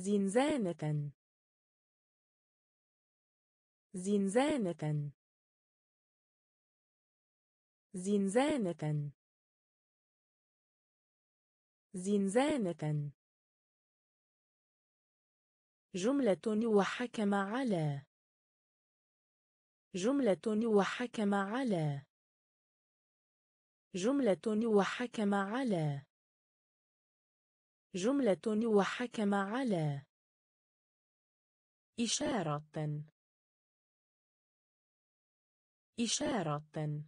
زنزانة. زنزانة. زنزانة. زنزانة. جملة وحكم على. جملة وحكم على. جملة وحكم على. جملة وحكم على. إشارة. إشارة.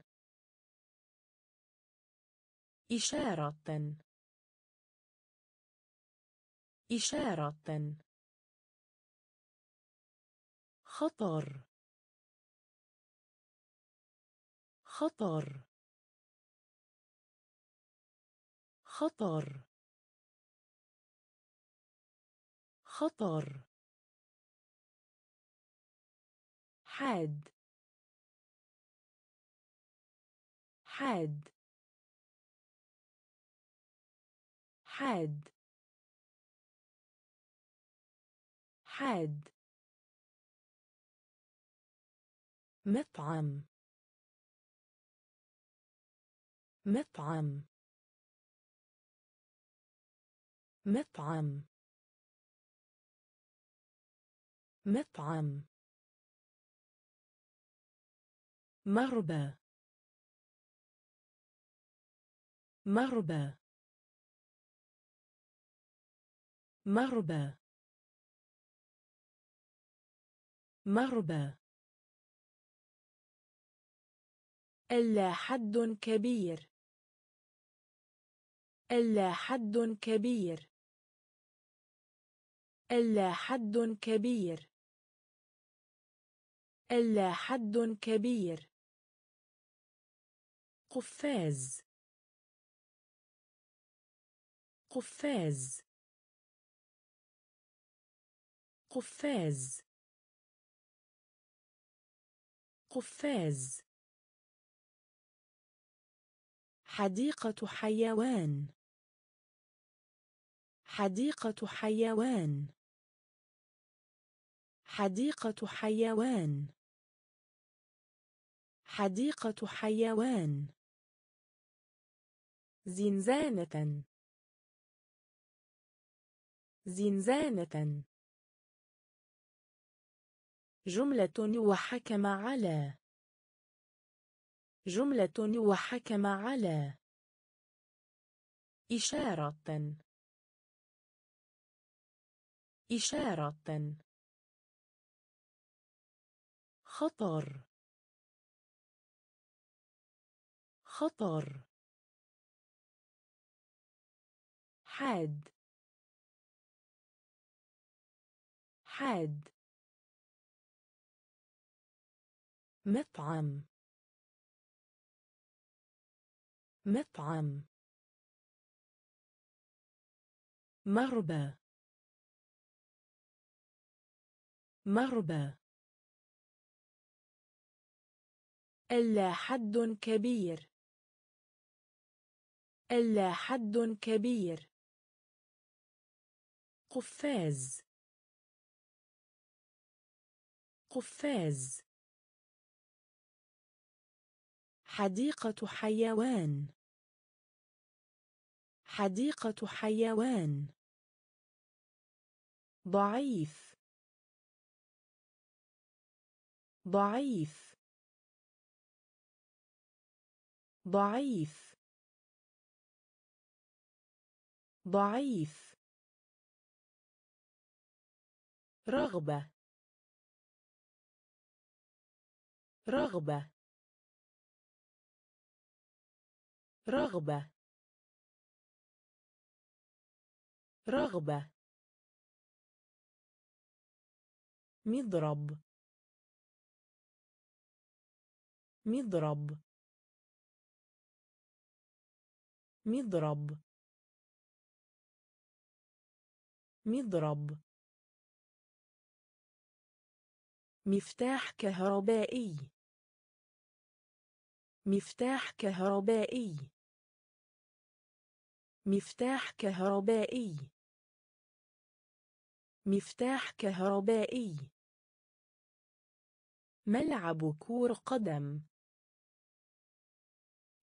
إشارة. إشارة. خطر. خطر. خطر. خطر. حاد. حاد. حاد. حاد. مطعم. مطعم. مطعم. مطعم. مربى. مربى. مربى. مربى. ألا حد كبير. ألا حد كبير. ألا حد كبير. ألا حد كبير. قفاز. قفاز. قفاز. قفاز. حديقة حيوان. حديقة حيوان. حديقة حيوان. حديقة حيوان. زنزانة. زنزانة. جملة وحكم على. جملة وحكم على. إشارة. إشارة. خطر. خطر. حاد. حاد. مطعم. مطعم. مربى. مربى. ألا حد كبير. ألا حد كبير. قفاز. قفاز. حديقة حيوان. حديقة حيوان. ضعيف. ضعيف. ضعيف. ضعيف. رغبة. رغبة. رغبة. رغبة. مضرب. مضرب. مضرب. مضرب. مفتاح كهربائي. مفتاح كهربائي. مفتاح كهربائي. مفتاح كهربائي. ملعب كور قدم.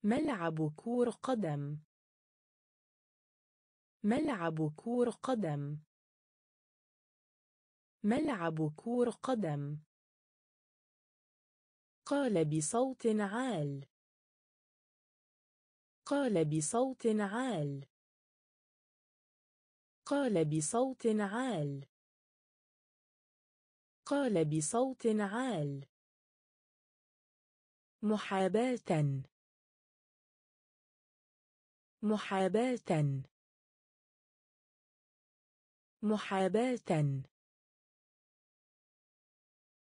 ملعب كور قدم. ملعب كور قدم. ملعب كور قدم. قال بصوت عال. قال بصوت عال. قال بصوت عال. قال بصوت عال. محاباة. محاباة. محاباة.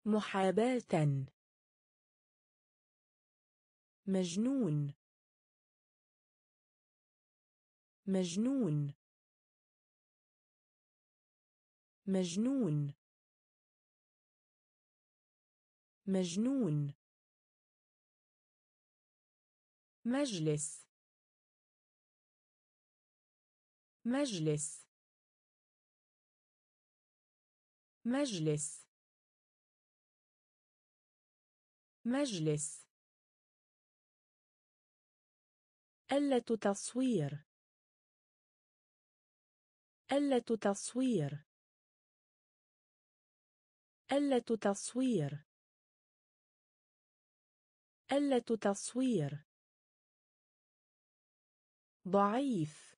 محاباة. مجنون. مجنون. مجنون. مجنون. مجلس. مجلس. مجلس. مجلس. آلة تصوير آلة تصوير آلة تصوير آلة تصوير ضعيف.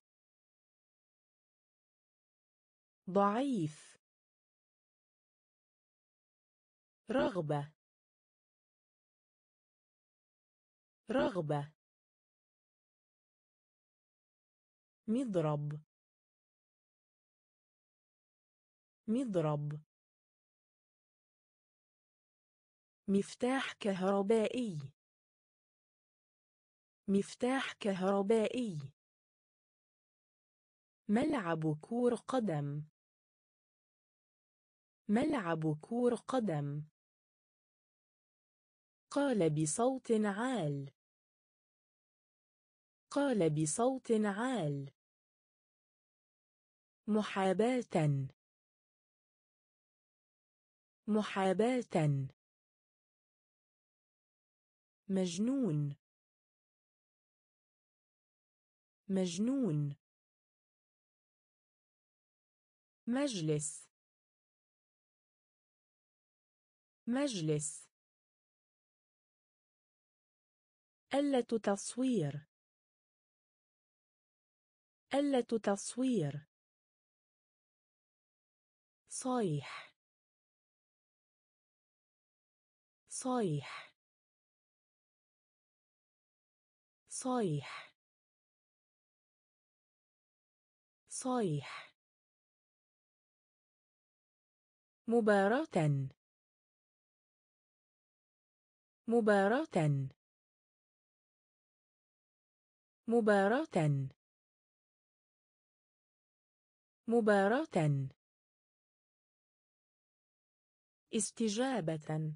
ضعيف. رغبة. رغبة. مضرب. مضرب. مفتاح كهربائي. مفتاح كهربائي. ملعب كور قدم. ملعب كور قدم. قال بصوت عال. قال بصوت عال. محاباة. محاباة. مجنون. مجنون. مجلس. مجلس. آلة تصوير. آلة تصوير؟ صيح. صيح. صيح. صيح. مباراة. مباراة. مباراة. مباراة. استجابة.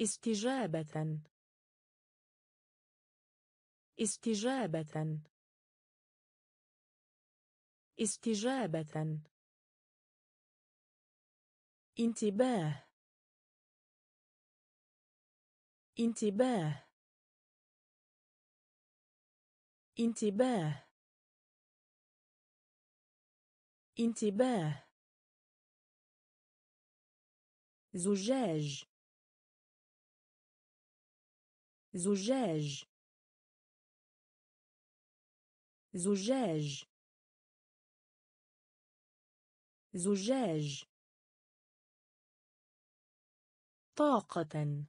استجابة. استجابة. استجابة. انتباه. انتباه. انتباه. انتباه. زجاج. زجاج. زجاج. زجاج. طاقة.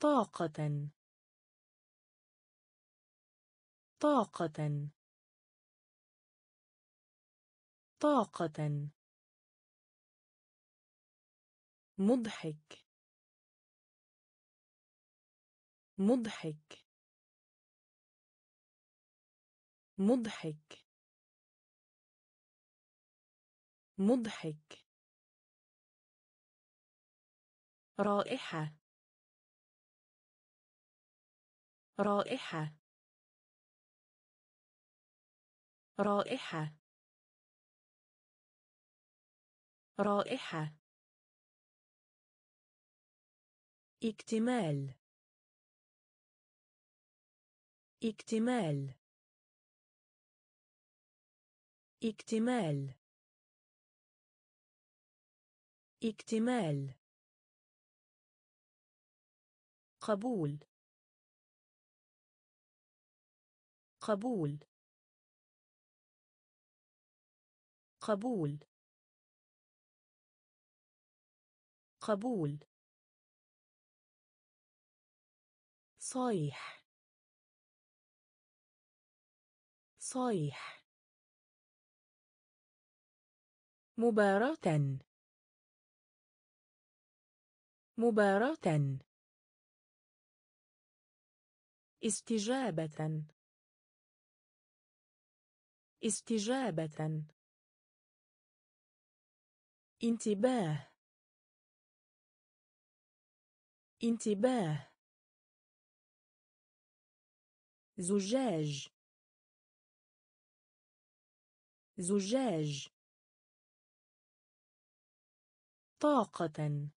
طاقة. طاقة. طاقة. مضحك. مضحك. مضحك. مضحك. رائحة. رائحة. رائحة. رائحة. اكتمال. اكتمال. اكتمال. اكتمال. قبول. قبول. قبول. قبول. صايح صايح مباراة. مباراة. استجابة. استجابة. انتباه. انتباه. زجاج. زجاج. طاقة.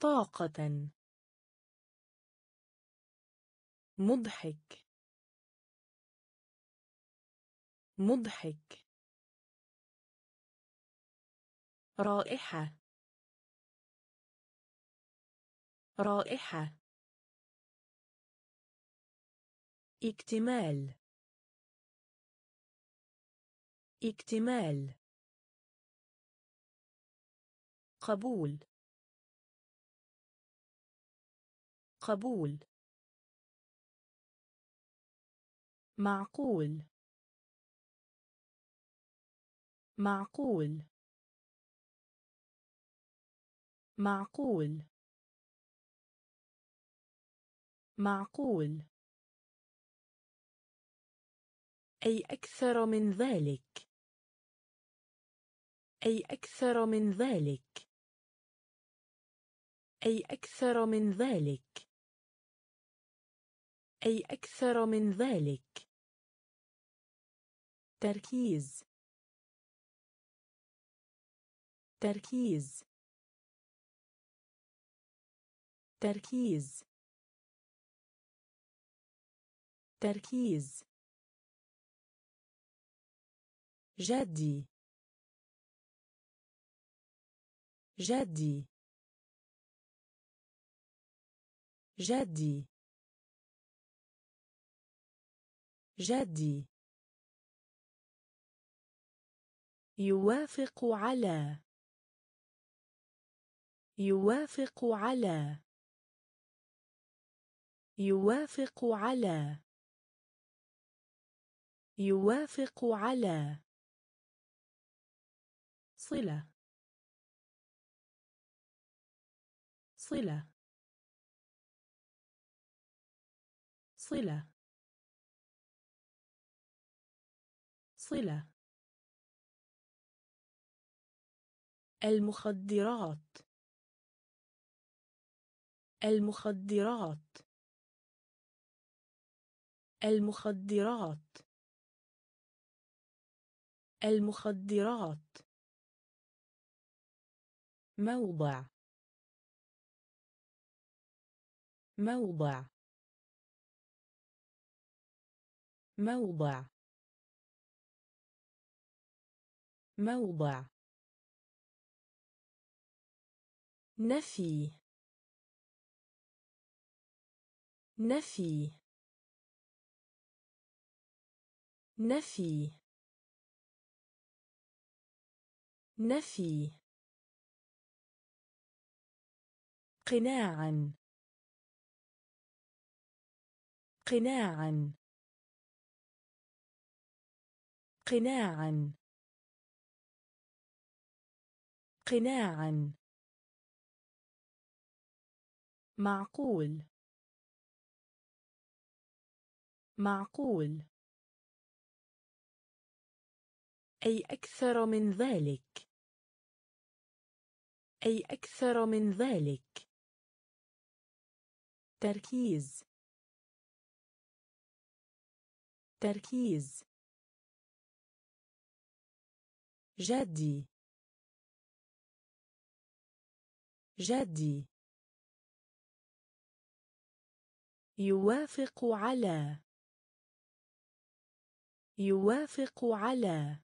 طاقة. مضحك. مضحك. رائحة. رائحة. اكتمال. اكتمال. قبول. قبول. معقول. معقول. معقول. معقول. أي أكثر من ذلك. أي أكثر من ذلك. أي أكثر من ذلك. أي أكثر من ذلك. تركيز. تركيز. تركيز. تركيز جدي. جدي. جدي. جدي. يوافق على. يوافق على. يوافق على. يوافق على صلة. صلة. صلة. صلة. المخدرات. المخدرات. المخدرات. المخدرات. موضع. موضع. موضع. موضع. نفي. نفي. نفي. نفي. قناعا. قناعا. قناعا. قناعا. معقول. معقول. أي أكثر من ذلك؟ أي أكثر من ذلك؟ تركيز. تركيز. جدي. جدي. يوافق على. يوافق على.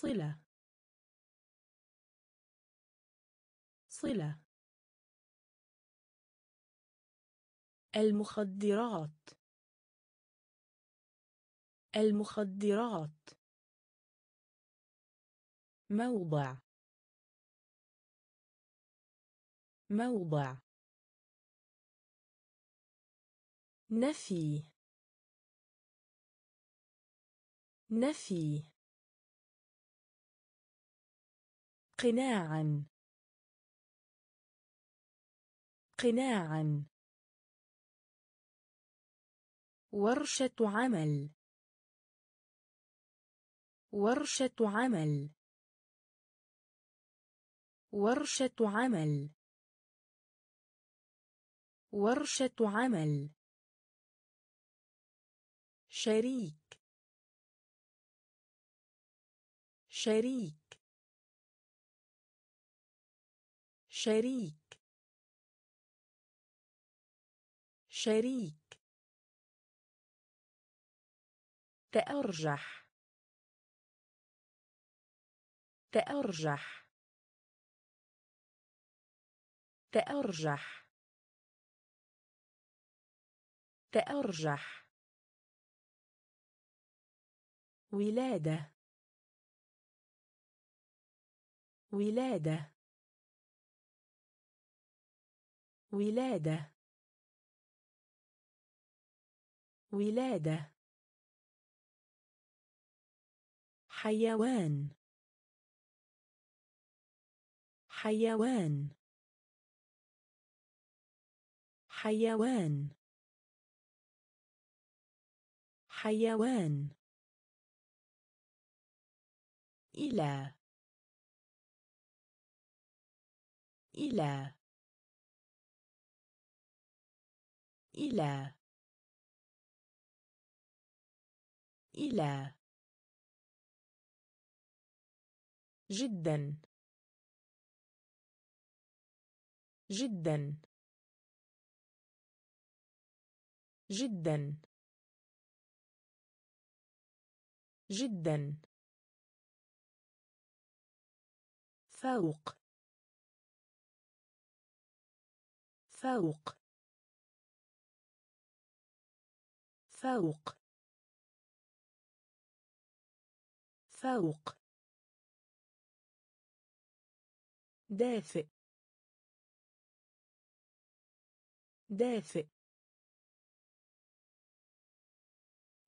صلة. صلة. المخدرات. المخدرات. موضع. موضع. نفي. نفي. قناعا. قناعا. ورشة عمل. ورشة عمل. ورشة عمل. ورشة عمل. شريك. شريك. شريك. شريك. تأرجح. تأرجح. تأرجح. تأرجح. ولادة. ولادة. ولادة. ولادة. حيوان. حيوان. حيوان. حيوان. إلى إلى إلى. إلى. جدا. جدا. جدا. جدا. فوق. فوق. فوق. فوق. دافئ. دافئ.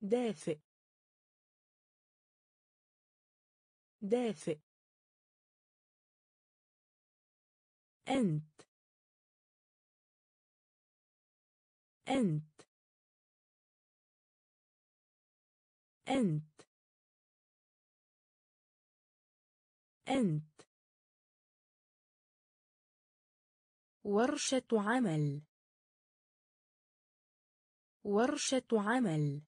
دافئ. دافئ. أنت. أنت. أنت. أنت. ورشة عمل. ورشة عمل.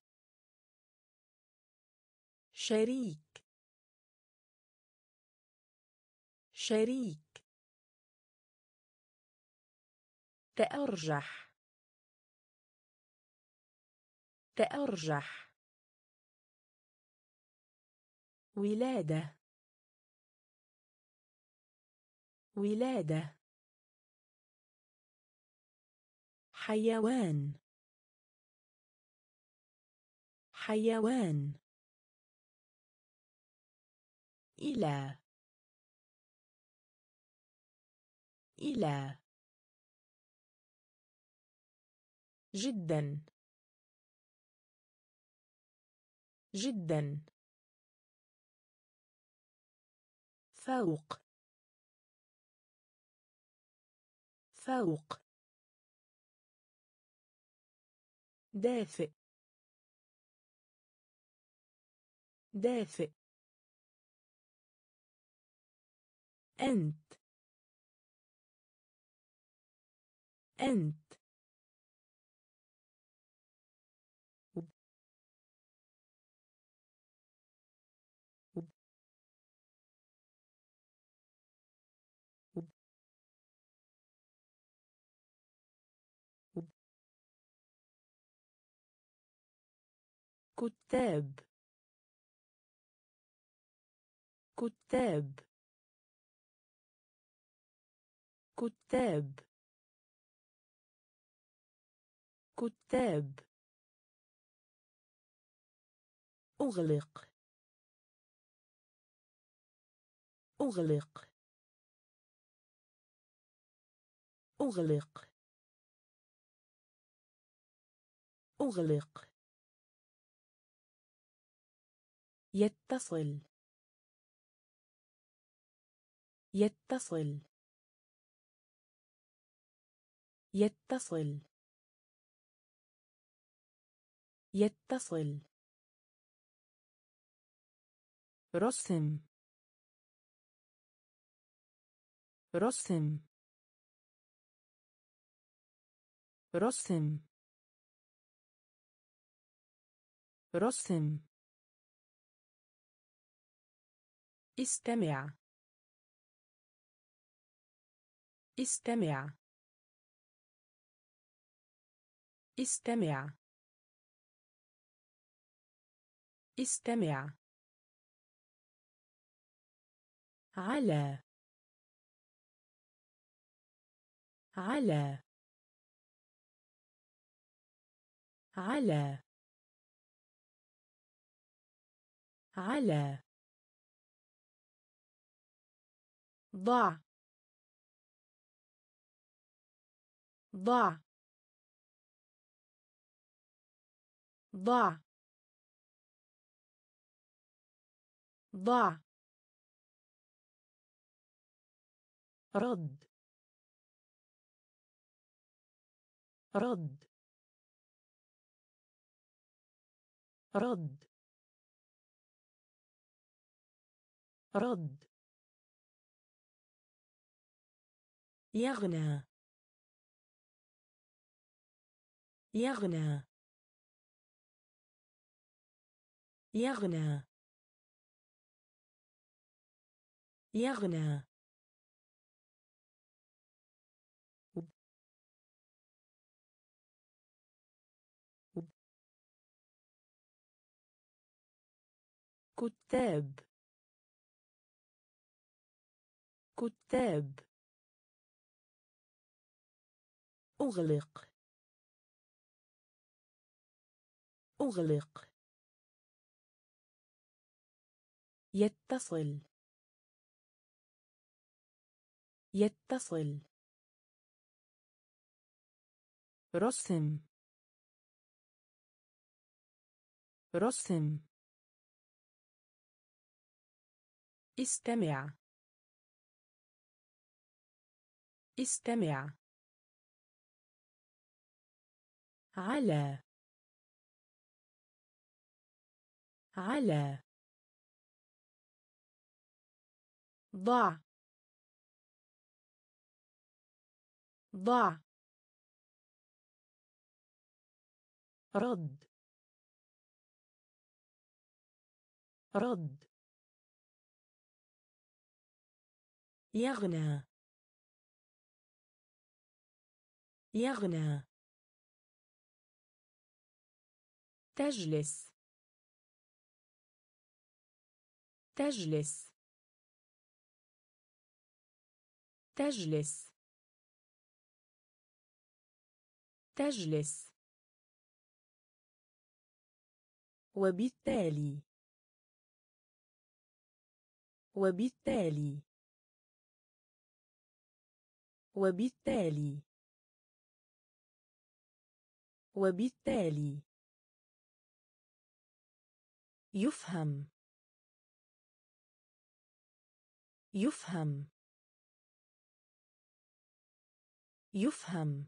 شريك. شريك. تأرجح. تأرجح. ولادة. ولادة. حيوان. حيوان. إلى. إلى. جدا. جدا. فوق. فوق. دافئ. دافئ. أنت. أنت. كتاب. كتاب. كتاب. كتاب. أغلق. أغلق. أغلق. أغلق. يتصل. يتصل. يتصل. يتصل. رسم. رسم. رسم. رسم. استمع. استمع. استمع. استمع. على. على. على. على. ضع ضع ضع ضع رد. رد. رد. رد. يغنى. يغنى. يغنى. يغنى. كتاب. كتاب. أغلق. أغلق. يتصل. يتصل. رسم. رسم. استمع. استمع. على. على. ضع. ضع. رد. رد. يغنى. يغنى. تجلس. تجلس. تجلس. تجلس. وبالتالي. وبالتالي. وبالتالي. وبالتالي. يفهم. يفهم. يفهم.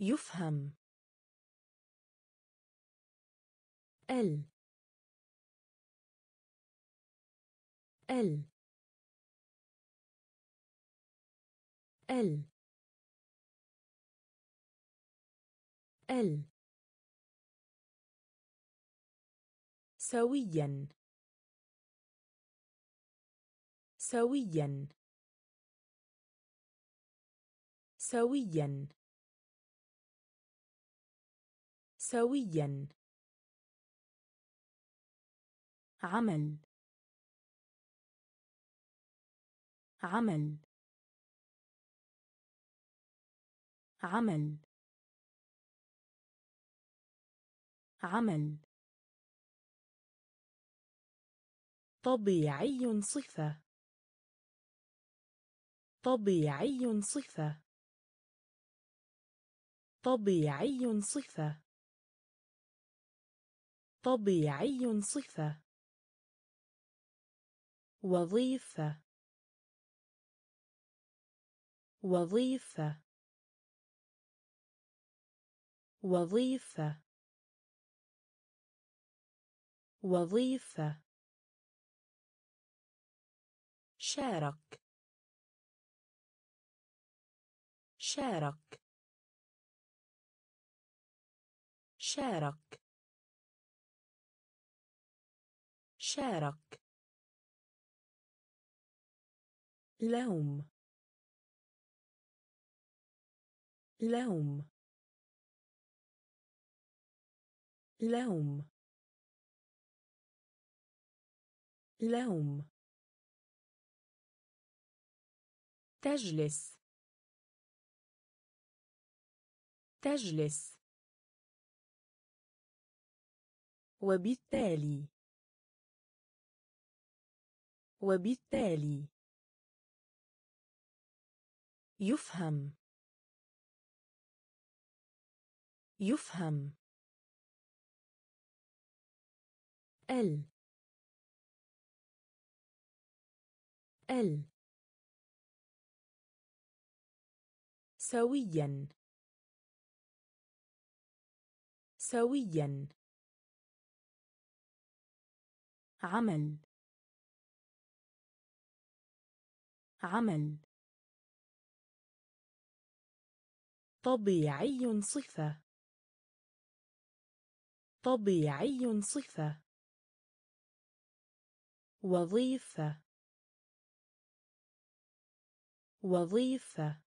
يفهم. ال. ال. ال. ال. سويا. سويا. سويا. سويا. عمل. عمل. عمل. عمل. طبيعي صفة. طبيعي صفة. طبيعي صفة. طبيعي صفة. وظيفة. وظيفة. وظيفة. وظيفة. شارك. شارك. شارك. شارك. لوم. لوم. لوم. لوم. تجلس. تجلس. وبالتالي. وبالتالي. يفهم. يفهم. ال. ال. سويا. سويا. عمل. عمل. طبيعي صفة. طبيعي صفة. وظيفة. وظيفة.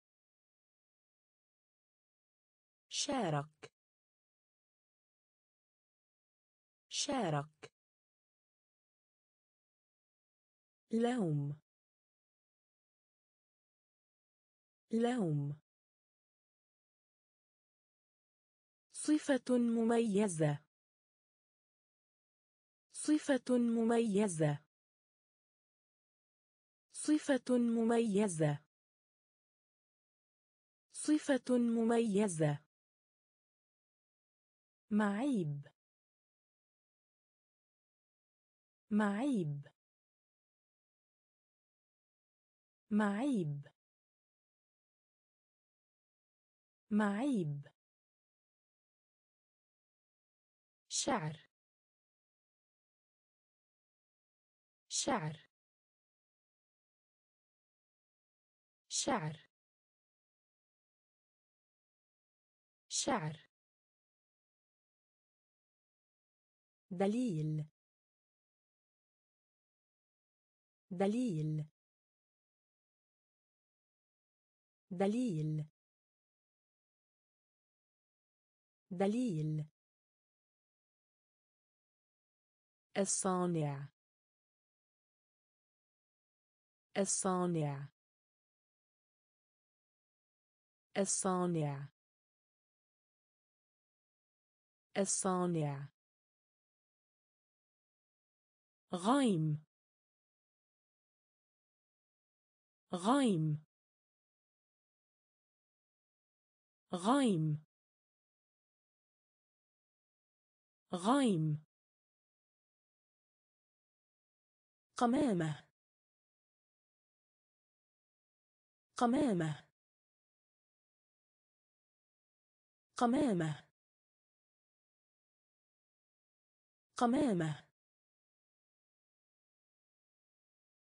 شارك. شارك. لوم. لوم. صفة مميزة. صفة مميزة. صفة مميزة. صفة مميزة. معيب. معيب. معيب. معيب. شعر. شعر. شعر. شعر. دليل. دليل. دليل. دليل. الصانع. الصانع. الصانع. الصانع. غيم غيم غيم غيم قمامة. قمامة. قمامة. قمامة.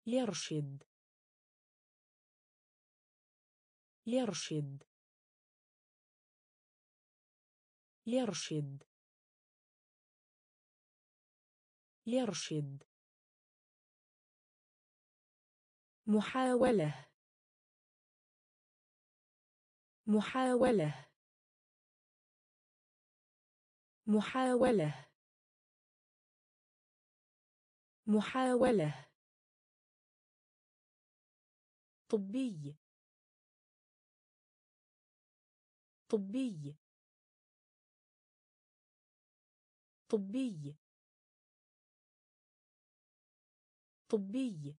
يرشد يرشد يرشد يرشد محاولة. محاولة. محاولة. محاولة. طبي. طبي. طبي. طبي.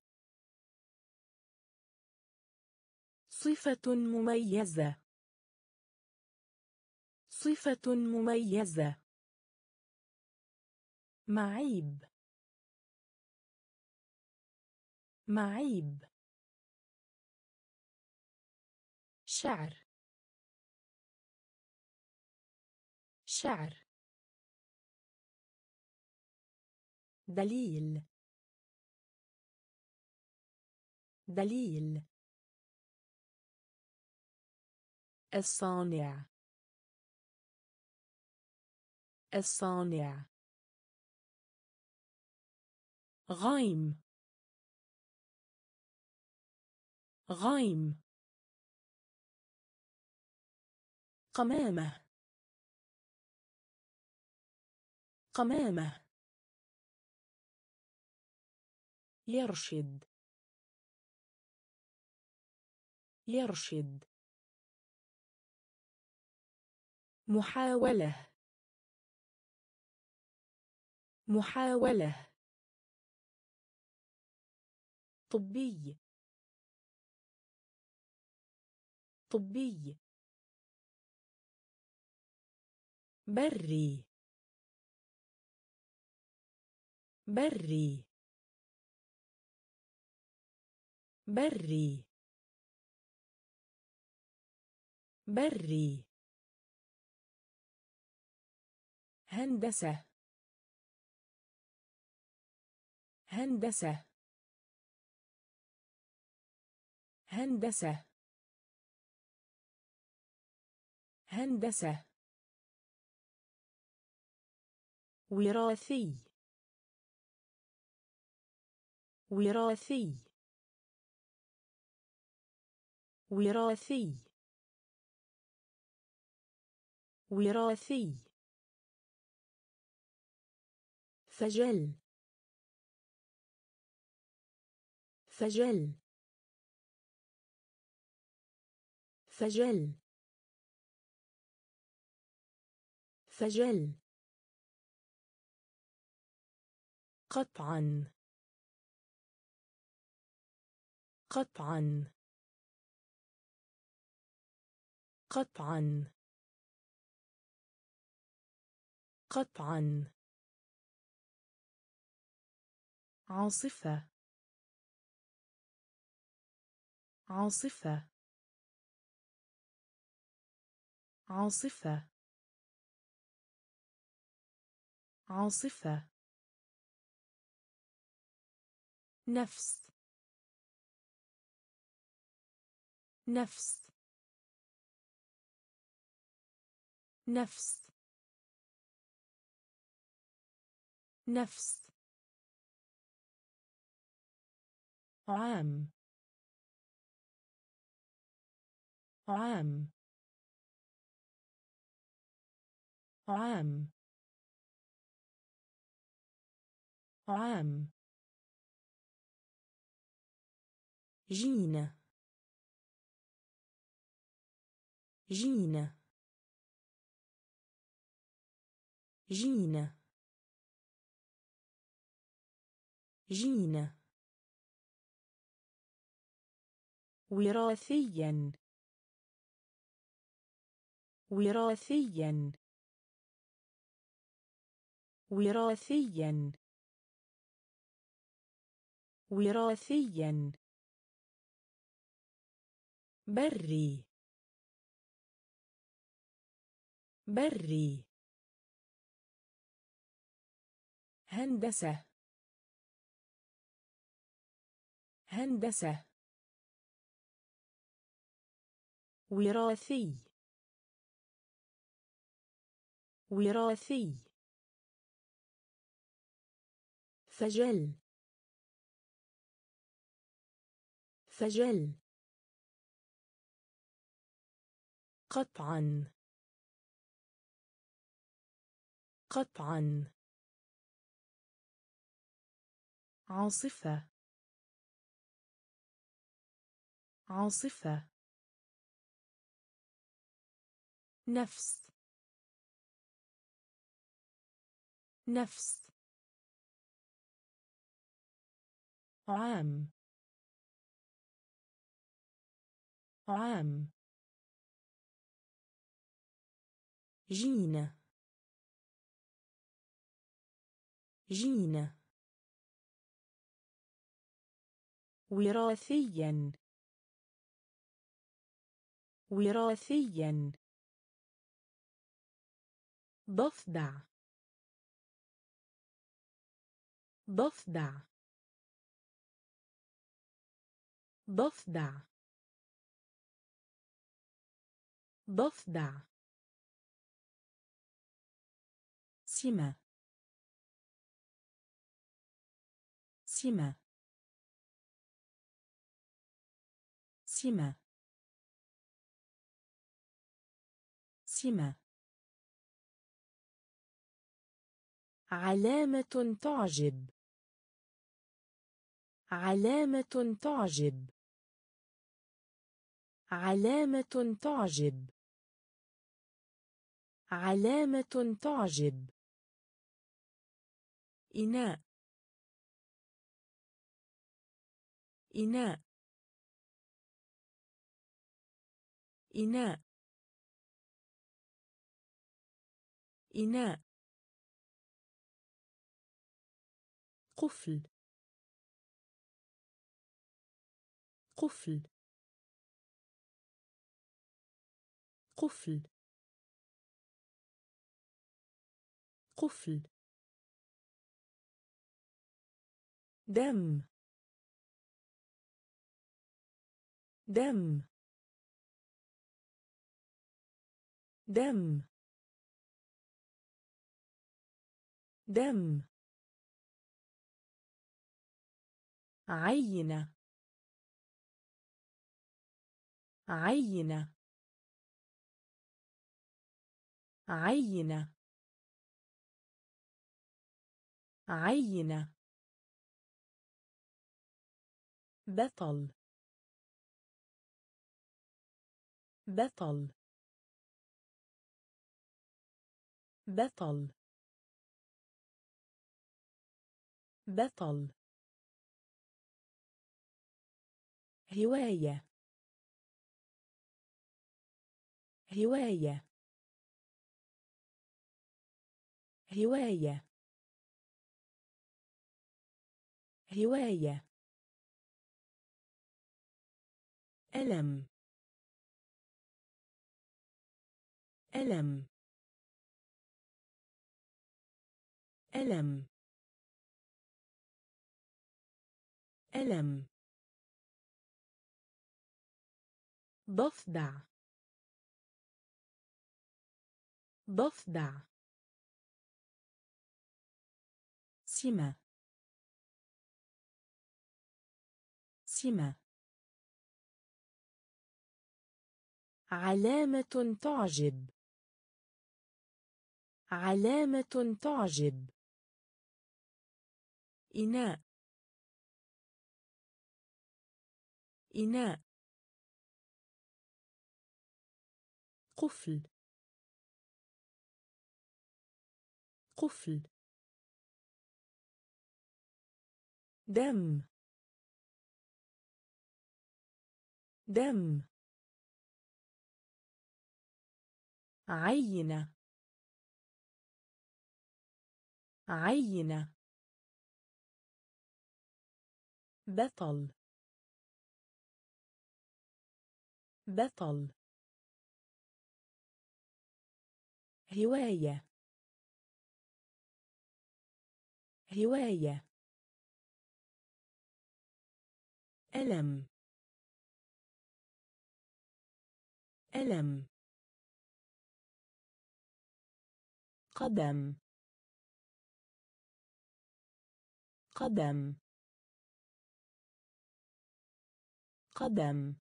صفة مميزة. صفة مميزة. معيب. معيب. شعر. شعر. دليل. دليل. الصانع. الصانع. غايم غايم قمامة. قمامة. يرشد. يرشد. محاولة. محاولة. طبي. طبي. بري. بري. بري. بري. هندسة. هندسة. هندسة. هندسة. وراثي. وراثي. وراثي. وراثي. فجل. فجل. فجل. فجل. قطعا. قطعا. قطعا. قطعا. عاصفة. عاصفة. عاصفة. عاصفة. نفس. نفس. نفس. نفس. عام. عام. عام. عام. جينة جينة جينة جينة وراثيا. وراثيا. وراثيا. وراثيا. بري. بري. هندسة. هندسة. وراثي. وراثي. فجل فجل قطعا. قطعا. عاصفة. عاصفة. نفس. نفس. عام. عام. جينة. جينة. وراثيا. وراثيا. ضفدع. ضفدع. ضفدع. ضفدع. سمة. سمة. سمة. سمة. علامة تعجب. علامة تعجب. علامة تعجب. علامة تعجب. إناء. إناء. إناء. إناء. قفل. قفل. قفل. قفل. دم. دم. دم. دم. عينة. عينة. عينة. عينة. بطل. بطل. بطل. بطل. هواية. هواية. هواية. هواية. ألم. ألم. ألم. ألم. ضفدع. ضفدع. سمة. سمة. علامة تعجب. علامة تعجب. إناء. إناء. قفل. قفل. دم. دم. عينة. عينة. بطل. بطل. هواية. هواية. ألم. ألم. قدم. قدم. قدم.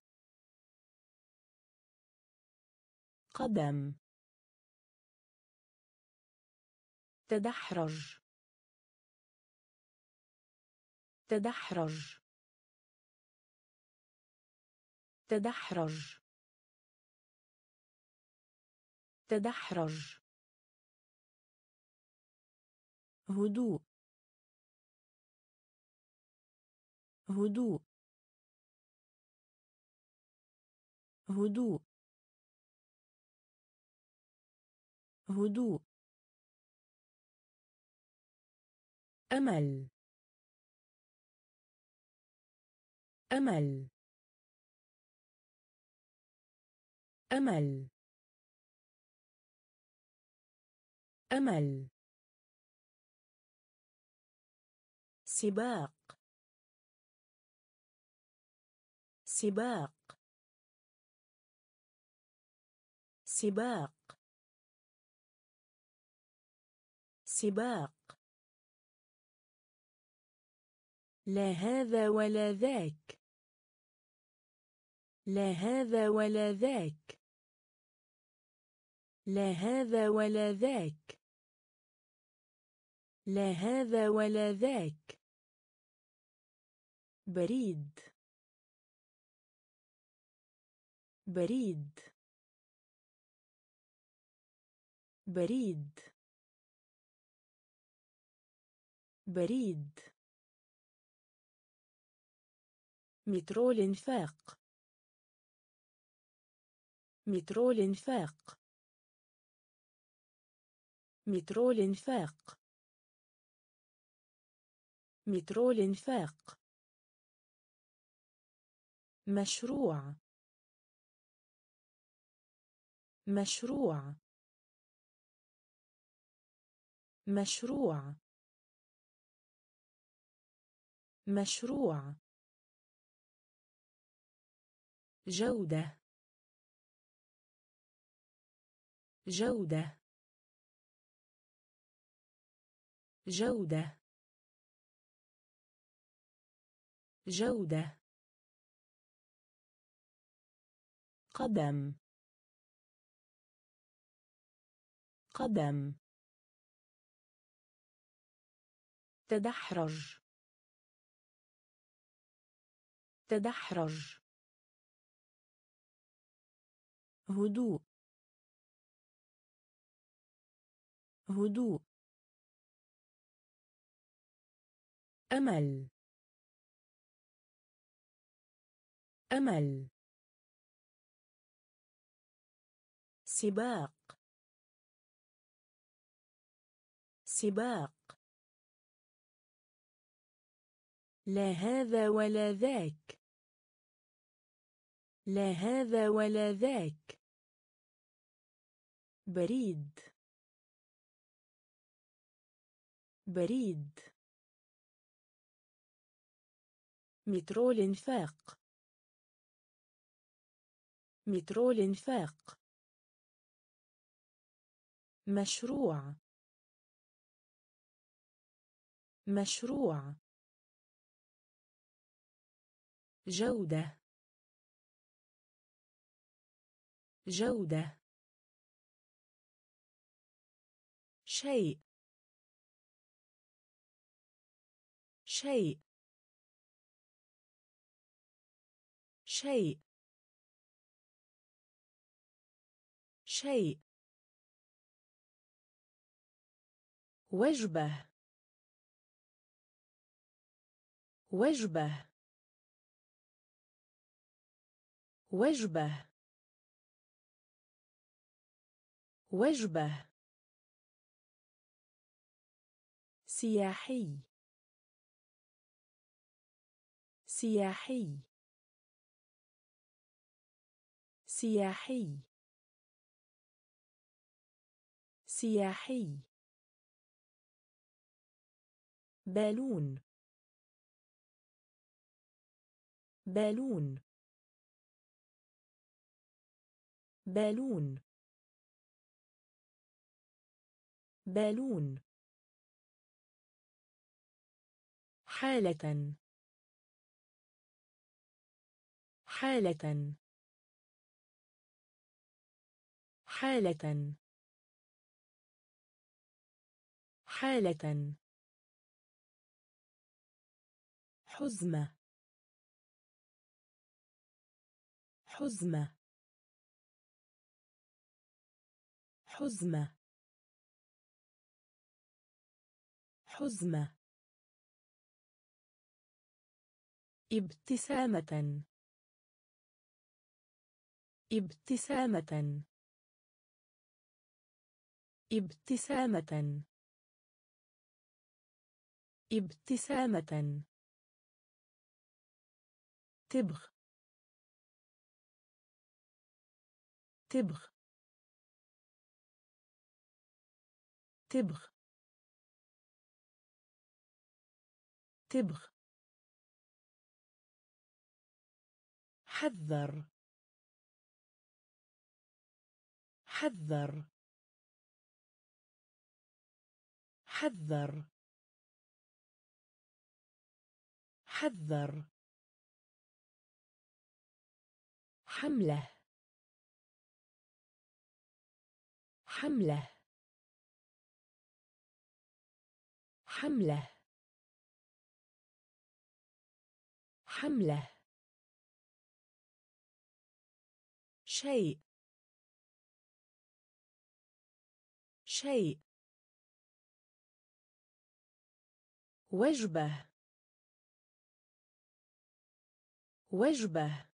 قدم. تدحرج. تدحرج. تدحرج. تدحرج. هدوء. هدوء. هدوء. هدوء. أمل. أمل. أمل. أمل. سباق. سباق. سباق. سباق. لا هذا ولا ذاك. لا هذا ولا ذاك. لا هذا ولا ذاك. لا هذا ولا ذاك. بريد. بريد. بريد. بريد. مترو الانفاق مترو الانفاق مترو الانفاق مترو الانفاق مشروع. مشروع. مشروع. مشروع. جودة. جودة. جودة. جودة. قدم. قدم. تدحرج. تدحرج. هدوء. هدوء. أمل. أمل. سباق. سباق. لا هذا ولا ذاك. لا هذا ولا ذاك. بريد. بريد. مترو الانفاق مترو الانفاق مشروع مشروع. جودة جودة. شيء شيء. شيء. شيء. وجبة. وجبة. وجبة. وجبة. سياحي. سياحي. سياحي. سياحي. بالون. بالون. بالون. بالون. حالة. حالة. حالة. حالة. حزمة. حزمة. حزمة. حزمة. ابتسامة. ابتسامة. ابتسامة. ابتسامة. تبغ. تبغ. تبغ. تبغ. حذر. حذر. حذر. حذر. حملة. حملة. حملة. حملة. شيء. شيء. وجبة. وجبة.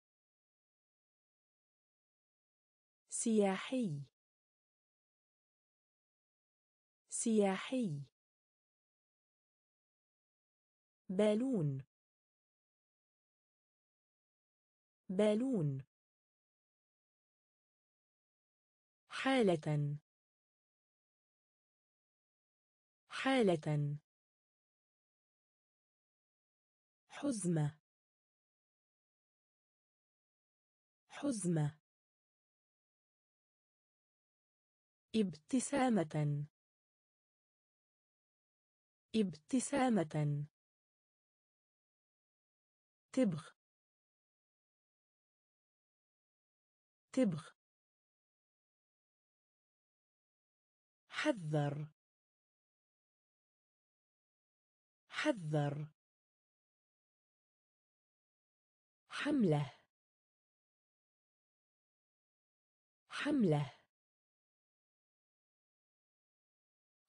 سياحي. سياحي. بالون. بالون. حالة. حالة. حزمة. حزمة. ابتسامة. ابتسامة. تبغ. تبغ. حذر. حذر. حملة. حملة.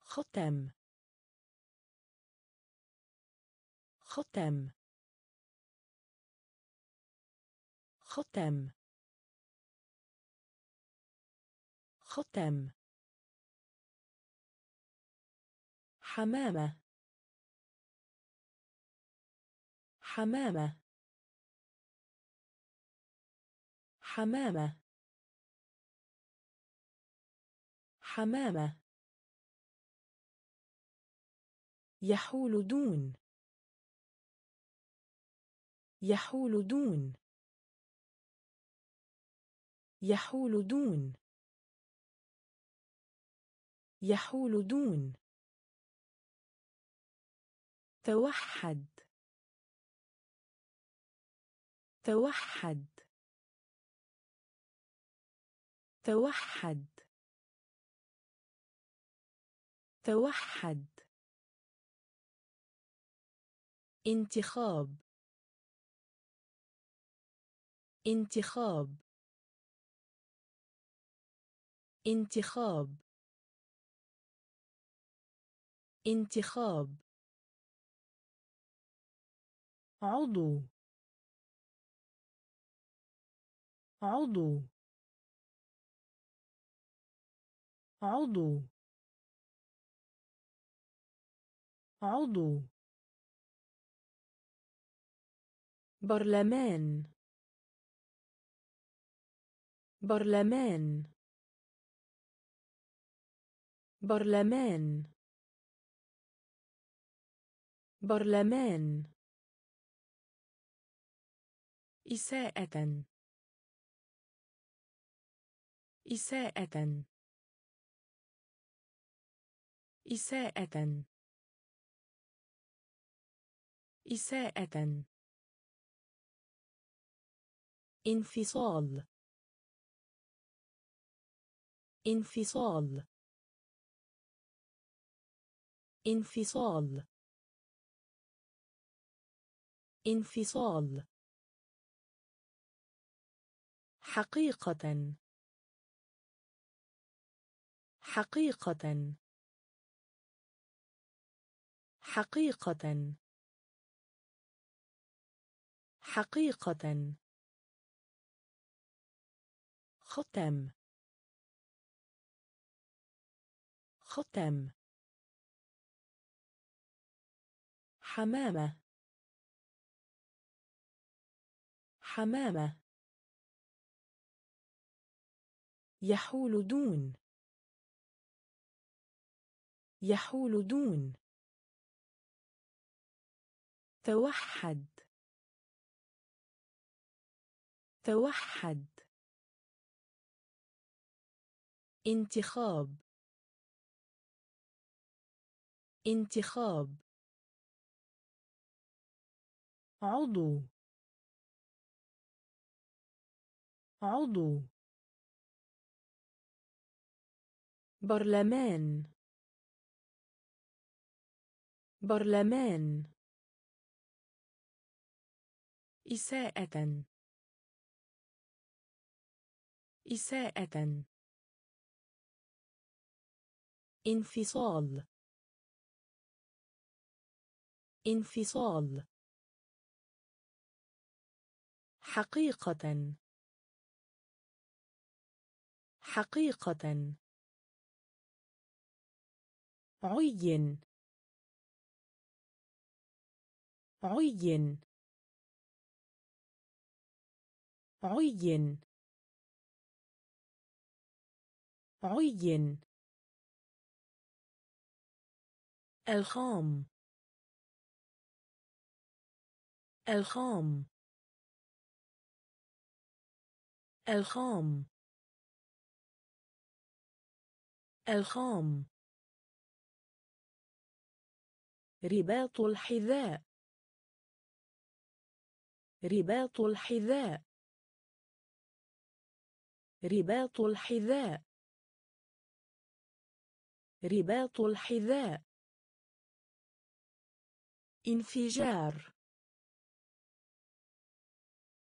ختم. ختم. ختم. ختم. حمامة. حمامة. حمامة. حمامة. يحول دون. يحول دون. يحول دون. يحول دون. توحد. توحد. توحد. توحد. انتخاب. انتخاب. انتخاب. انتخاب. عضو. عضو. عضو. عضو. برلمان. برلمان. برلمان. برلمان. إساءة. إساءة. إساءة. إساءة. انفصال. انفصال. انفصال. انفصال. حقيقة. حقيقة. حقيقة. حقيقة. ختم. ختم. حمامة. حمامة. يحول دون. يحول دون. توحد. توحد. انتخاب. انتخاب. عضو. عضو. برلمان. برلمان. إساءة. إساءة. انفصال. انفصال. حقيقة. حقيقة. عين. عين. عين. عين. الخام. الخام. الخام. الخام. رباط الحذاء. رباط الحذاء. رباط الحذاء. رباط الحذاء. انفجار.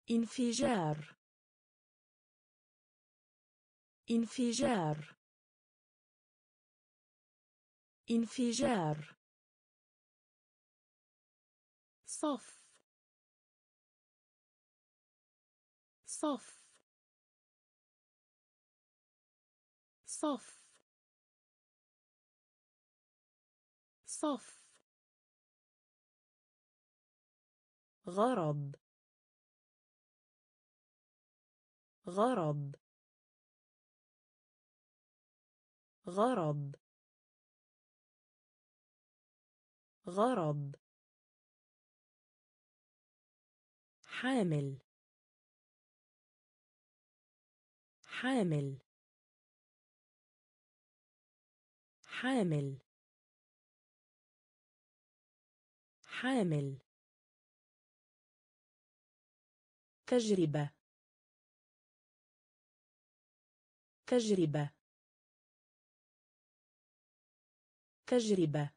انفجار. انفجار. انفجار. صف. صف. صف. صف. غرض. غرض. غرض. غرض. حامل. حامل. حامل. حامل. تجربة. تجربة. تجربة.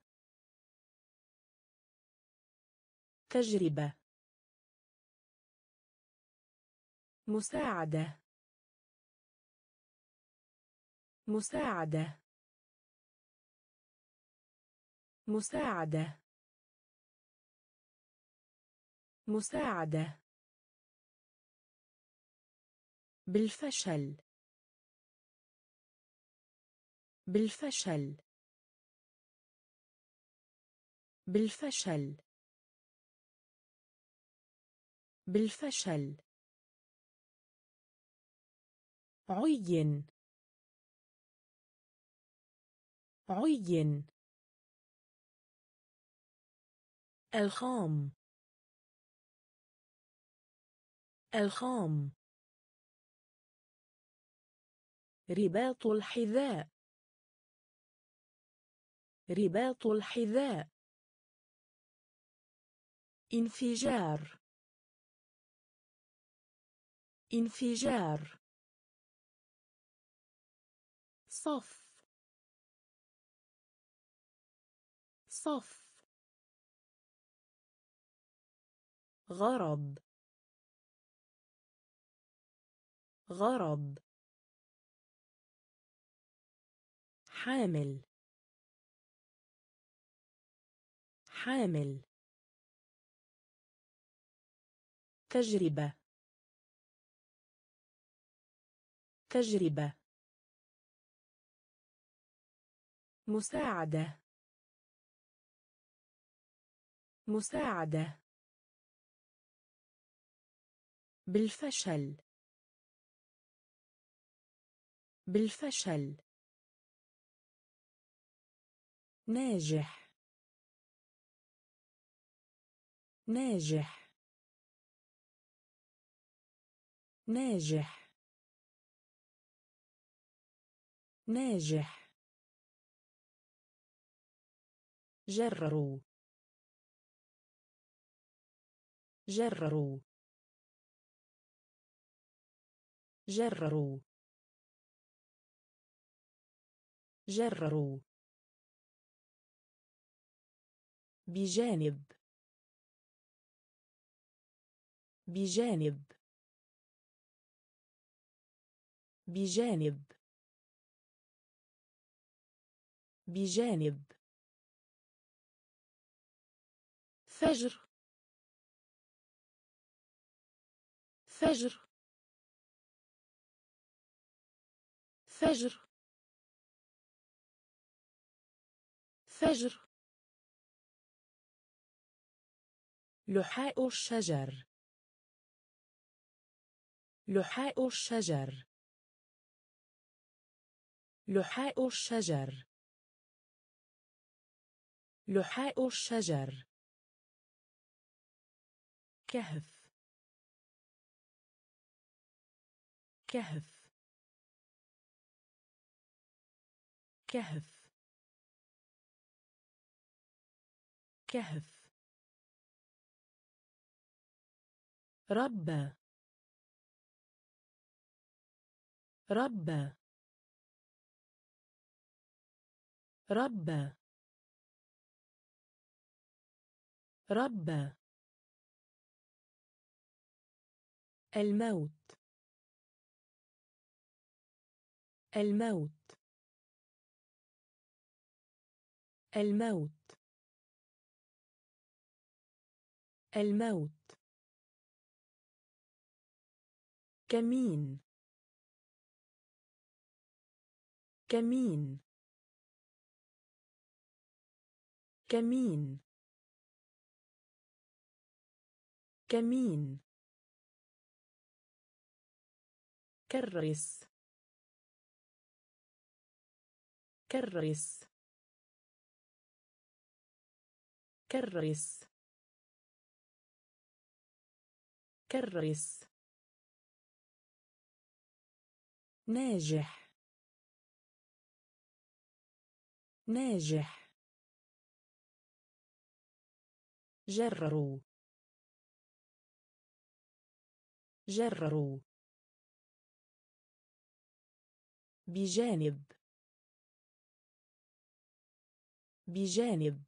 تجربة. مساعدة. مساعدة. مساعدة. مساعدة. بالفشل. بالفشل. بالفشل. بالفشل. عين. عين. الخام. الخام. رباط الحذاء. رباط الحذاء. انفجار. انفجار. صف. صف. غرض. غرض. حامل. حامل. تجربة. تجربة. مساعدة. مساعدة. بالفشل. بالفشل. ناجح. ناجح. ناجح. ناجح. جرروا. جرروا. جرروا. جرروا. بجانب. بجانب. بجانب. بجانب. فجر. فجر. فجر. فجر. لحاء الشجر. لحاء الشجر. لحاء الشجر. لحاء الشجر. كهف. كهف. كهف. كهف. ربى ربى ربى ربى الموت. الموت. الموت. الموت. كمين. كمين. كمين. كمين. كرس. كرس. كرس. كرس. ناجح. ناجح. جرروا. جرروا. بجانب. بجانب.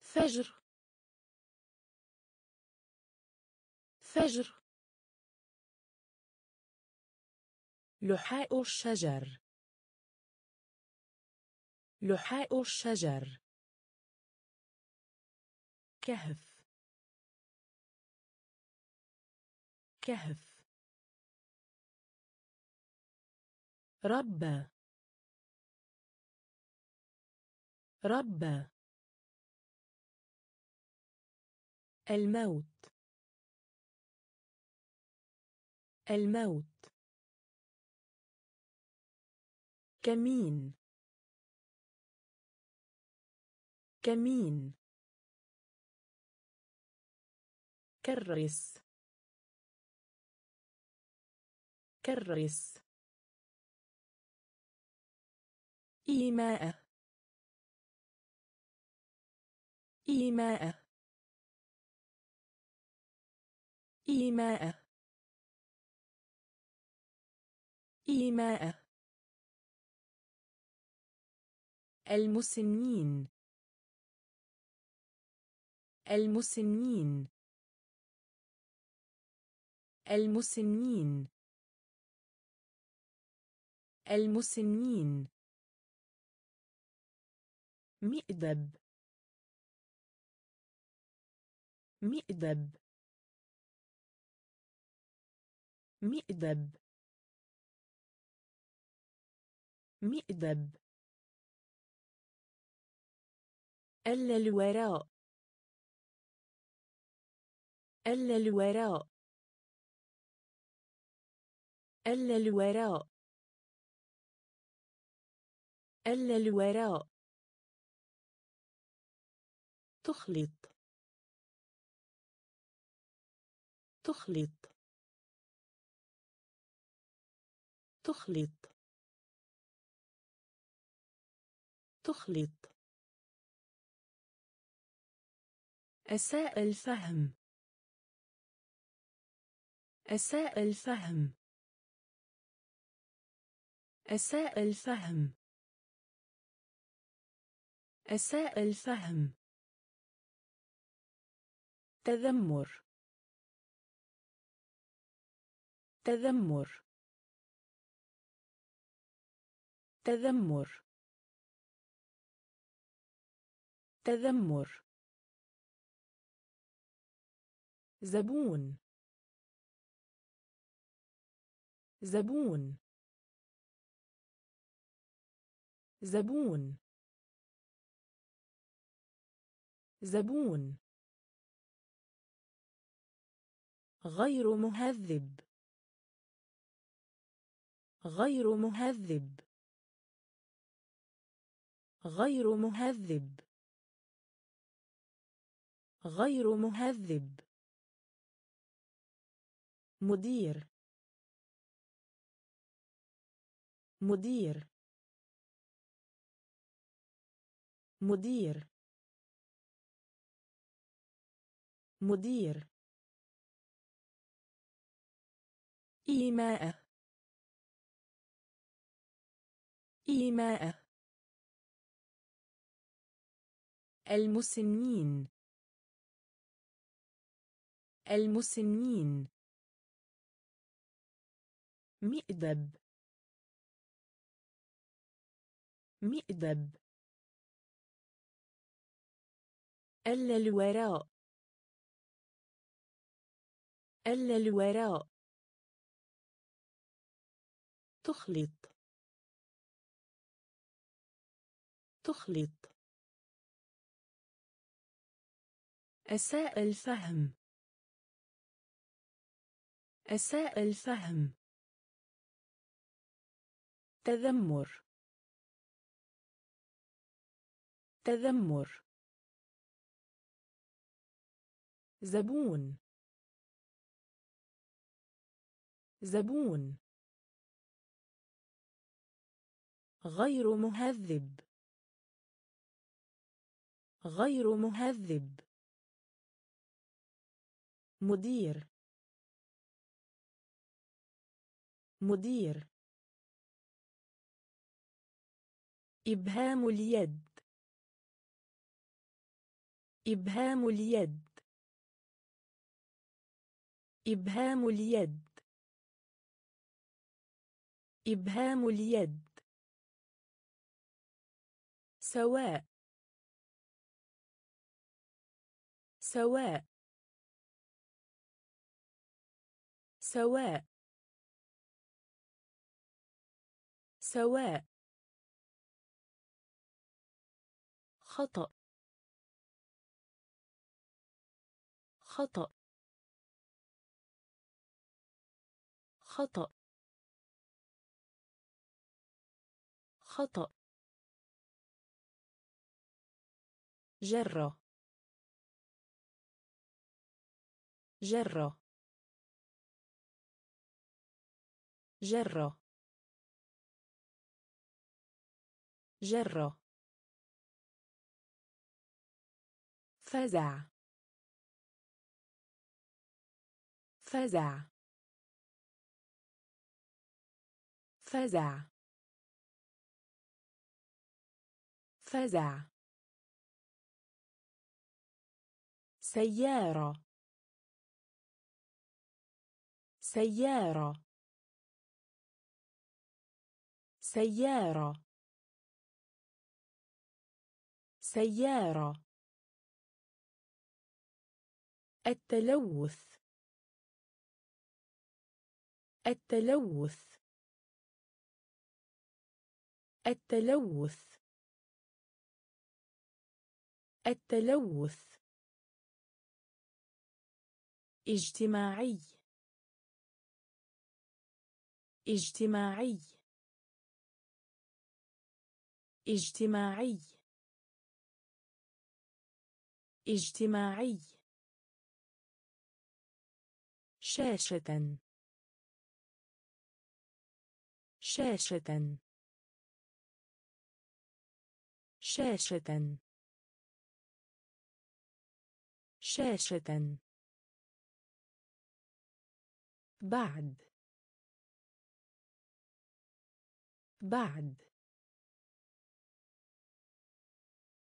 فجر. فجر. لحاء الشجر. لحاء الشجر. كهف. كهف. ربى ربى الموت. الموت. كمين. كمين. كرس. كرس. إيماء. إيماء. إيماء. إيماء. المسنين. المسنين. المسنين. المسنين. مئدب مئدب مئدب مئدب ألا الوراء. ألا الوراء. ألا الوراء. ألا الوراء. تخلط. تخلط. تخلط. تخلط. أساء الفهم. أساء الفهم. أساء الفهم. أساء الفهم. تذمر. تذمر. تذمر. تذمر. زبون. زبون. زبون. زبون. غير مهذب. غير مهذب. غير مهذب. غير مهذب. مدير. مدير. مدير. مدير. إيماء. إيماء. المسنين. المسنين. مئدب مئدب ألا الوراء. ألا الوراء. تخلط. تخلط. أساء الفهم. أساء الفهم. تذمر. تذمر. زبون. زبون. غير مهذب. غير مهذب. مدير. مدير. إبهام اليد. إبهام اليد. إبهام اليد. إبهام اليد. سواء. سواء. سواء. سواء. خطأ. خطأ. خطأ. خطأ. جرة. جرة. جرة. جرة. فزع. فزع. فزع. فزع. سيارة. سيارة. سيارة. سيارة. التلوث. التلوث. التلوث. التلوث. اجتماعي. اجتماعي. اجتماعي. اجتماعي. شاشة. شاشة. شاشة. شاشة. بعد. بعد.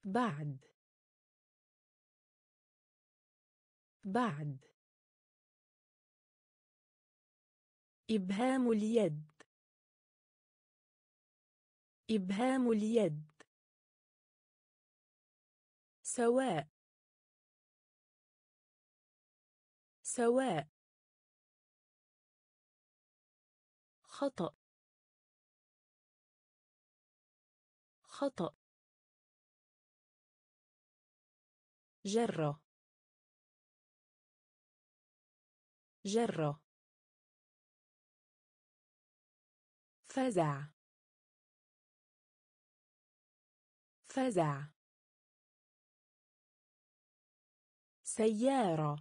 بعد. بعد. إبهام اليد. إبهام اليد. سواء. سواء. خطأ. خطأ. جرة. جرة. فزع. فزع. سيارة.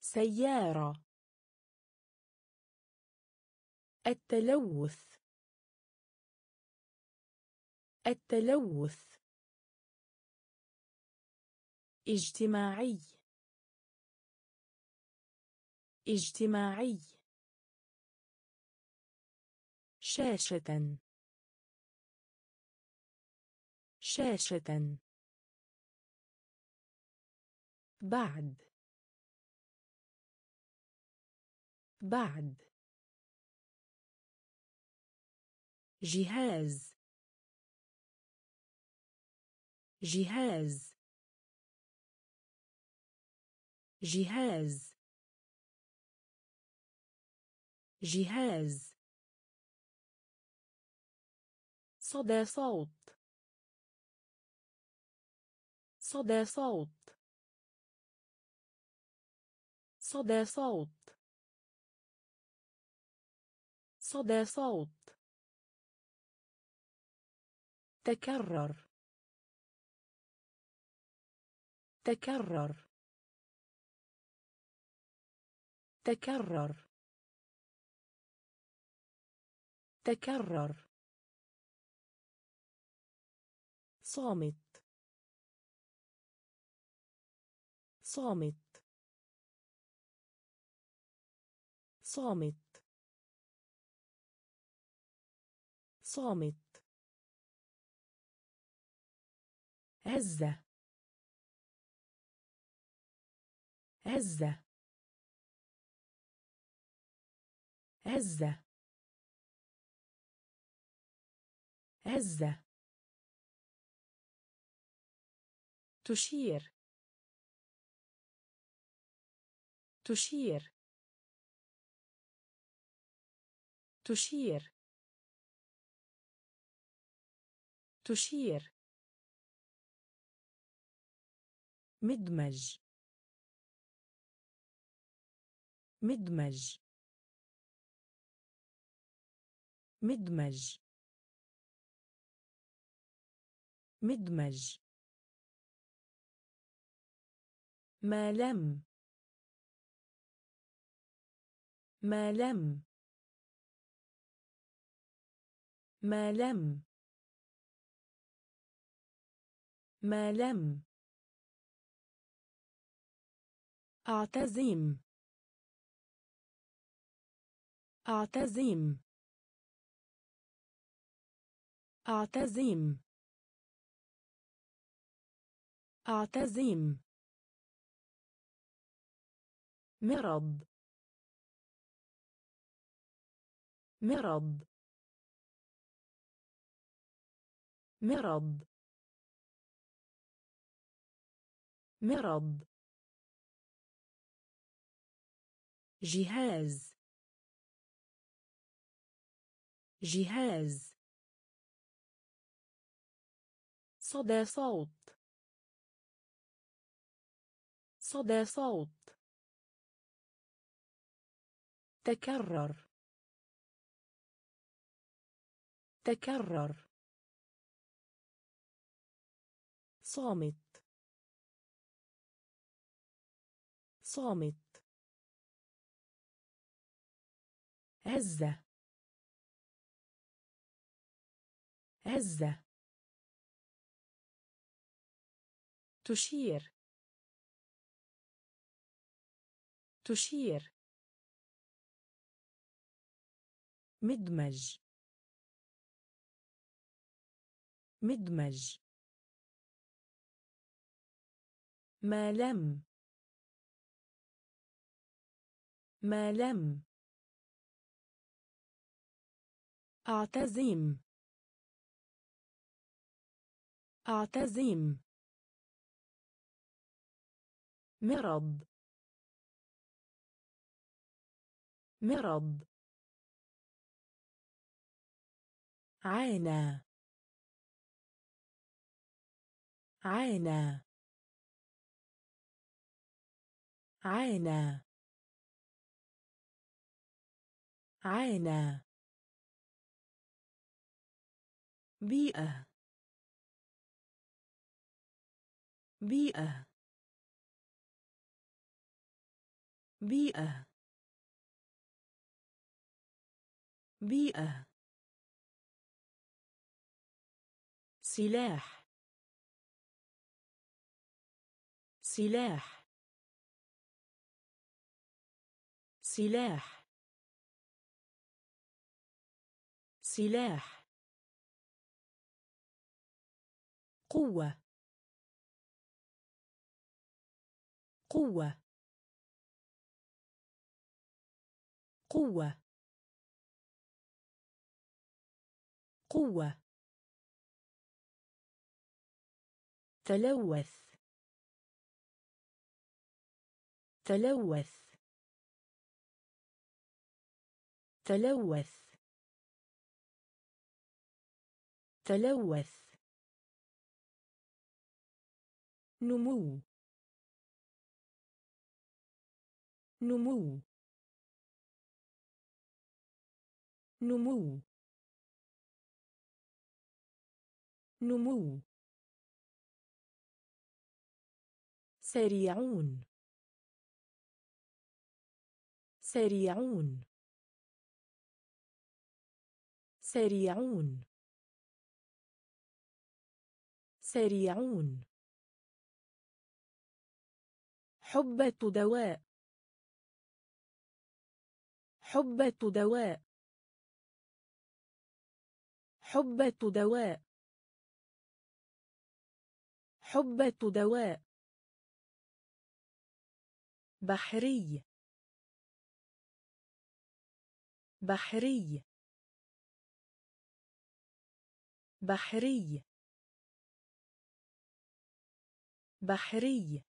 سيارة. التلوث. التلوث. اجتماعي. اجتماعي. شاشة. شاشة. بعد. بعد. جهاز. جهاز. جهاز. جهاز. صدى صوت. صدى صوت. صدى صوت. صدى صوت. تكرر. تكرر. تكرر. تكرر. صامت. صامت. صامت. صامت. هزة هزة هزة هزة تشير. تشير. تشير. تشير. مدمج. مدمج. مدمج. مدمج. ما لم. ما لم. ما لم. ما لم. أعتزم. أعتزم. أعتزم. أعتزم. مرض. مرض. مرض. مرض. جهاز. جهاز. صدى صوت. صدى صوت. تكرر. تكرر. صامت. صامت. هزة هزة تشير. تشير. مدمج. مدمج. ما لم. ما لم. أعتزم. أعتزم. مرض. مرض. عانى. عانى. عانى. عانى. بيئة. بيئة. بيئة. بيئة. سلاح. سلاح. سلاح. سلاح. قوة. قوة. قوة. قوة. تلوث. تلوث. تلوث. تلوث. نمو. نمو. نمو. نمو. سريعون. سريعون. سريعون. سريعون. حبة دواء. حبة دواء. حبة دواء. حبة دواء. بحري. بحري. بحري. بحري.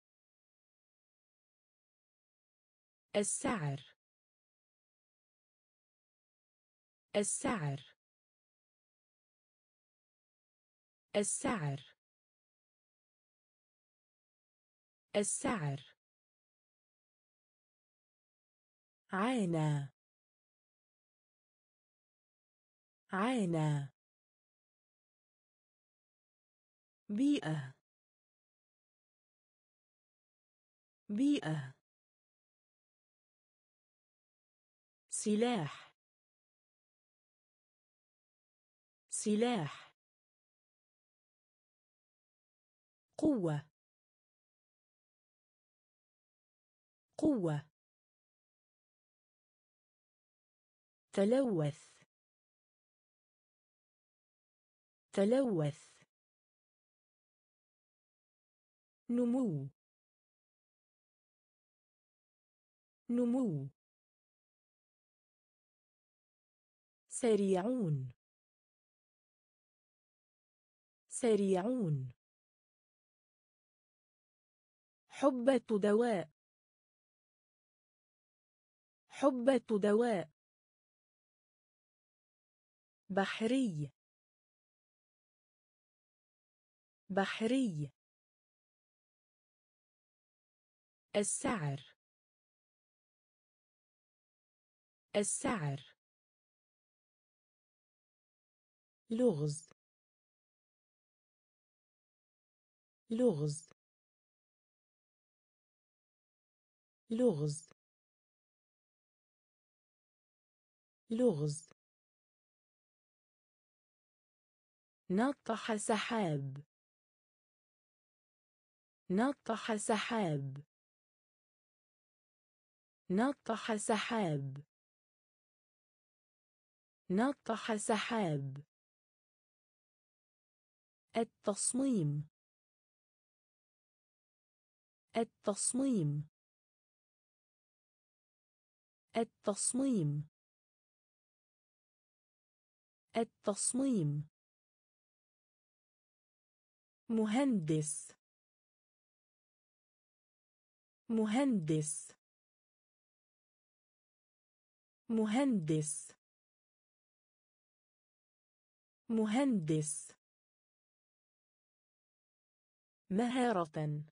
السعر. السعر. السعر. السعر. عانى. عانى. بيئة. بيئة. سلاح. سلاح. قوة. قوة. تلوث. تلوث. نمو. نمو. سريعون. سريعون. حبة دواء. حبة دواء. بحري. بحري. السعر. السعر. لغز. لغز. لغز. لغز. نطح سحاب. نطح سحاب. نطح سحاب. نطح سحاب. التصميم. التصميم. التصميم. التصميم. مهندس. مهندس. مهندس. مهندس. مهارة.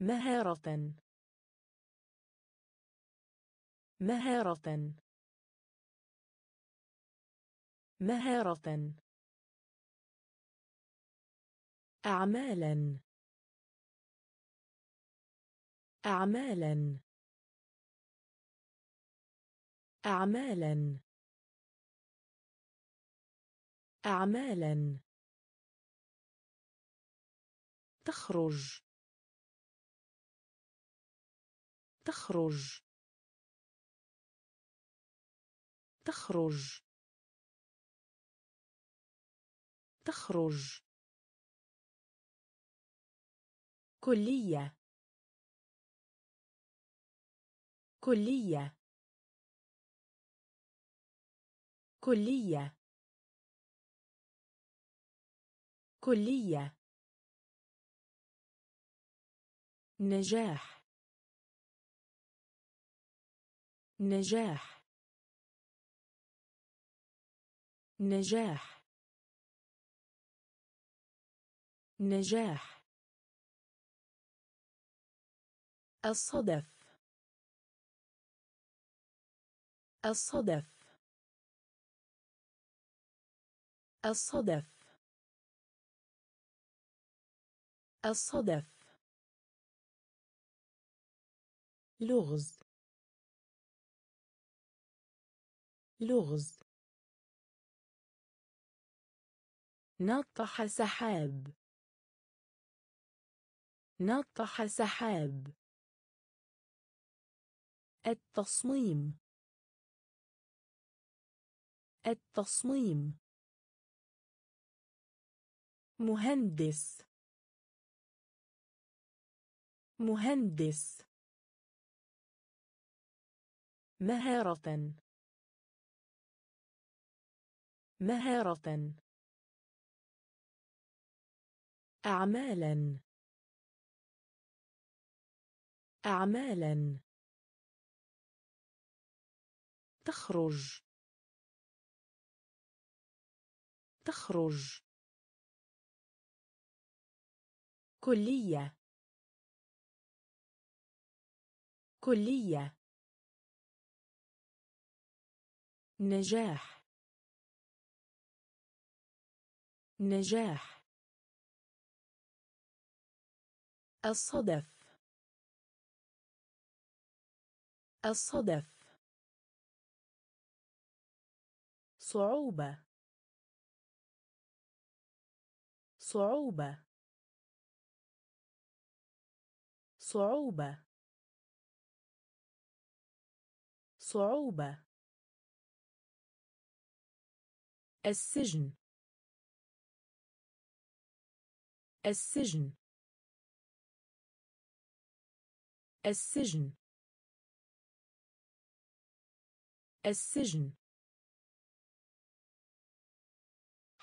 مهارة. مهارة. مهارة. أعمالا. أعمالا. أعمالا. أعمالا. تخرج. تخرج. تخرج. تخرج. كلية. كلية. كلية. كلية. نجاح. نجاح. نجاح. نجاح. الصدف. الصدف. الصدف. الصدف. لغز. لغز. نطح سحاب. نطح سحاب. التصميم. التصميم. مهندس. مهندس. مهارة. مهارة. أعمالا. أعمالا. تخرج. تخرج. كلية. كلية. نجاح. نجاح. الصدف. الصدف. صعوبة. صعوبة. صعوبة. صعوبة. السجن. السجن. السجن. السجن.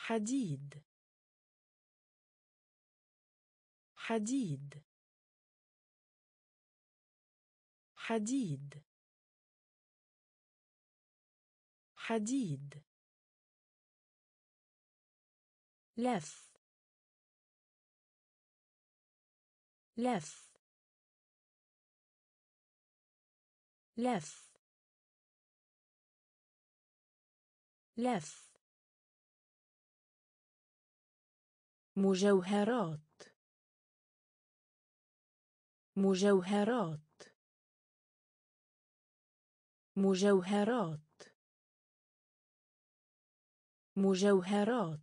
حديد. حديد. حديد. حديد. لف. لف. لف. لف. مجوهرات. مجوهرات. مجوهرات. مجوهرات.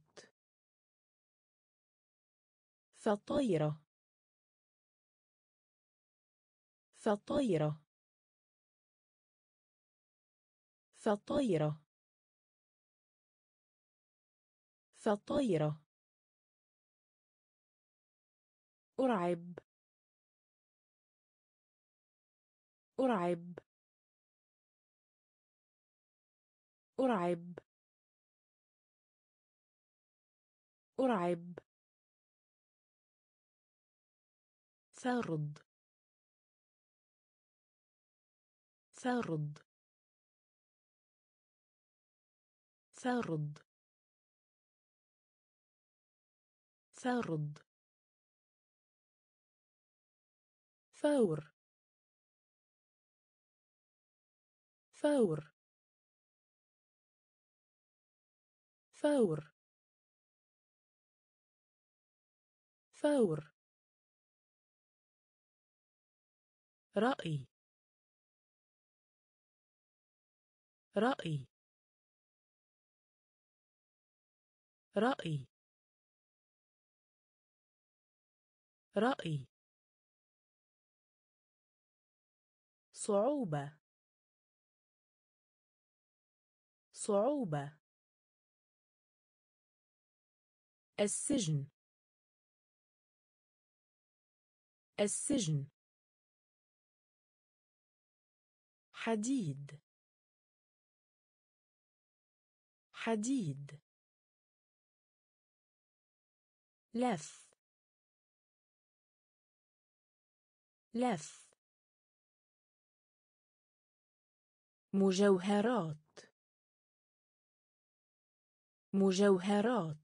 فطيرة. فطيرة. فطيرة. فطيرة. أرعب. أرعب. أرعب. أرعب. فرض فرض فرض فرض فور. فور. فور. فور. رأي. رأي. رأي. رأي. صعوبة. صعوبة. السجن. السجن. حديد. حديد. لف. لف. مجوهرات. مجوهرات.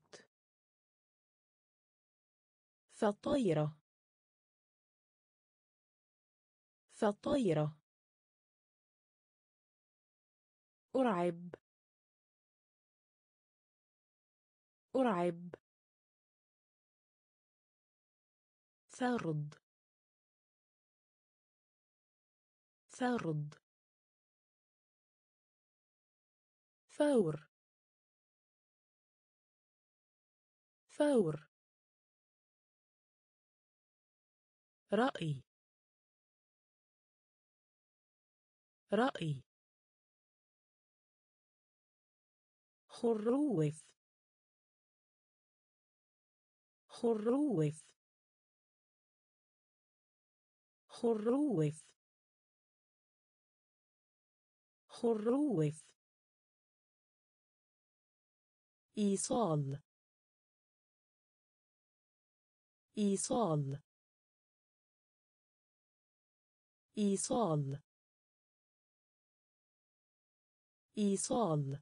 فطيرة. فطيرة. أرعب. أرعب. فرض فرض فور. فور. رأي. رأي. خروف. خروف. خروف. خروف. إيصال. إيصال. إيصال. إيصال.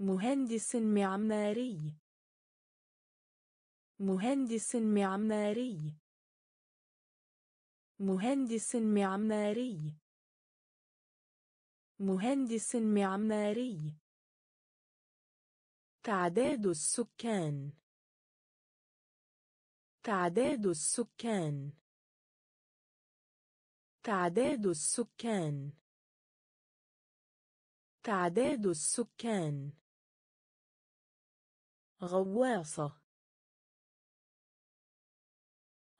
مهندس معماري. مهندس معماري. مهندس معماري. مهندس معماري. تعداد السكان. تعداد السكان. تعداد السكان. تعداد السكان. غواصة.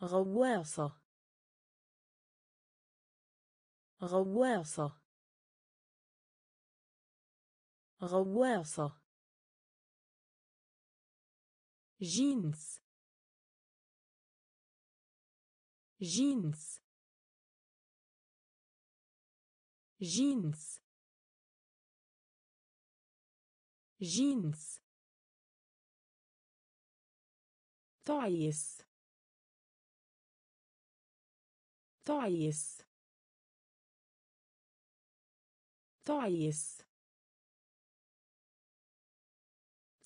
غواصة. غواصة. غواصة. جينز. جينز. جينز. جينز. تعيس. تعيس. تعيس.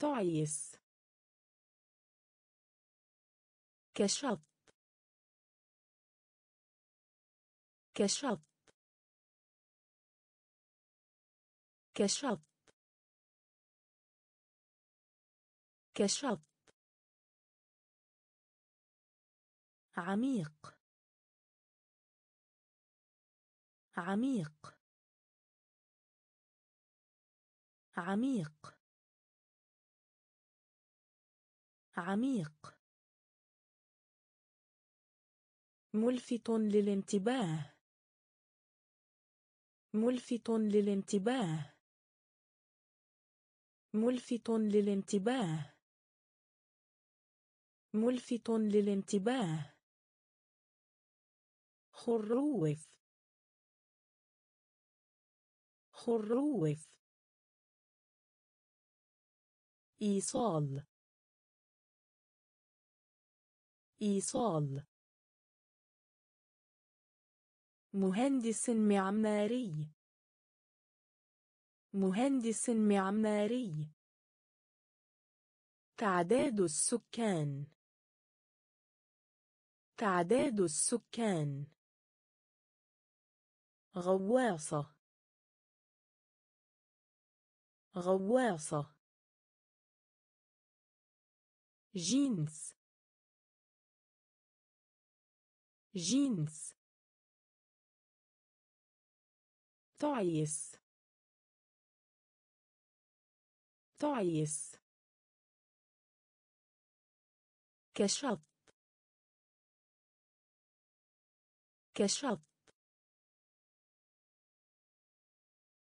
تعيس. كشط. كشط. كشط. كشط. عميق. عميق. عميق. عميق. ملفت للانتباه. ملفت للانتباه. ملفت للانتباه. ملفت للانتباه. خروف. خروف. إيصال. إيصال. مهندس معماري. مهندس معماري. تعداد السكان. تعداد السكان. غواصة. غواصة. جينز. جينز. تعيس. تعيس. كشط. كشط.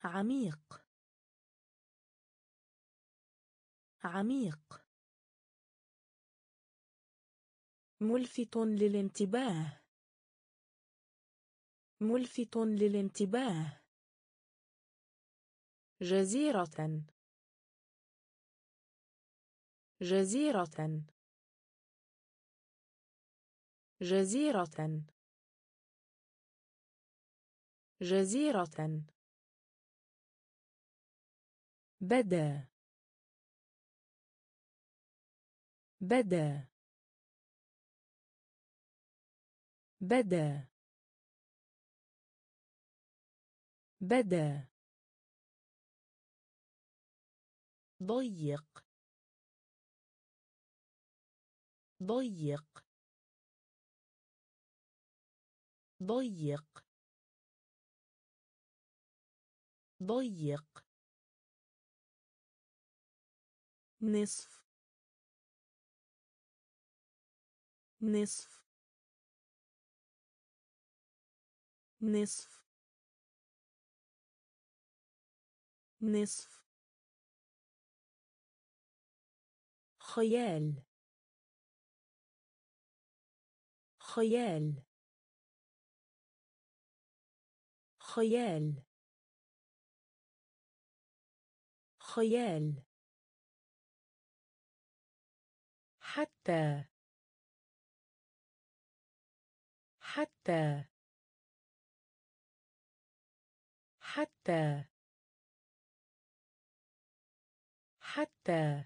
عميق. عميق. ملفت للانتباه. ملفت للانتباه. جزيرة. جزيرة. جزيرة. جزيرة. بدا. بدا. بدا. بدا. ضيق. ضيق. ضيق. ضيق. نصف. نصف. نصف. نصف. خيال. خيال. خيال. خيال. حتى. حتى. حتى. حتى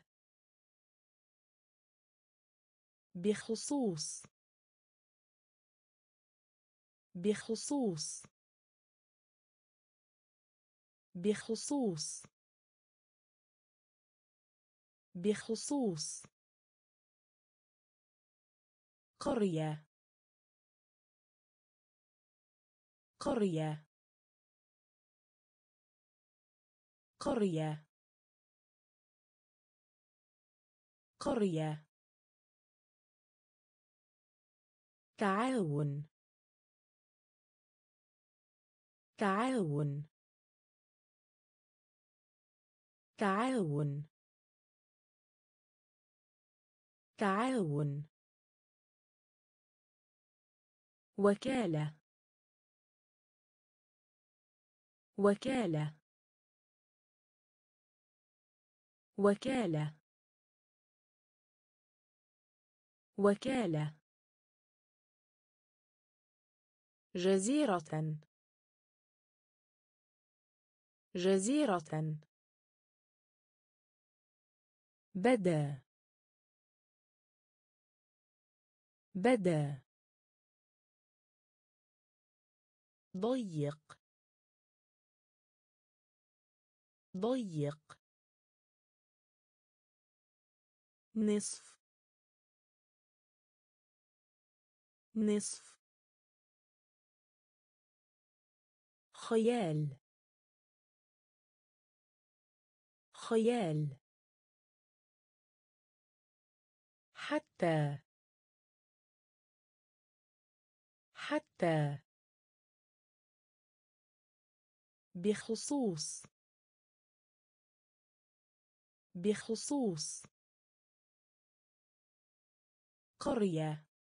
بخصوص بخصوص بخصوص بخصوص. قرية قرية. قرية. قرية. تعاون. تعاون. تعاون. تعاون. وكالة. وكالة. وكالة. وكالة. جزيرة. جزيرة. بدأ. بدأ. ضيق. ضيق. نصف. نصف. خيال. خيال. حتى. حتى. بخصوص. بخصوص. قرية.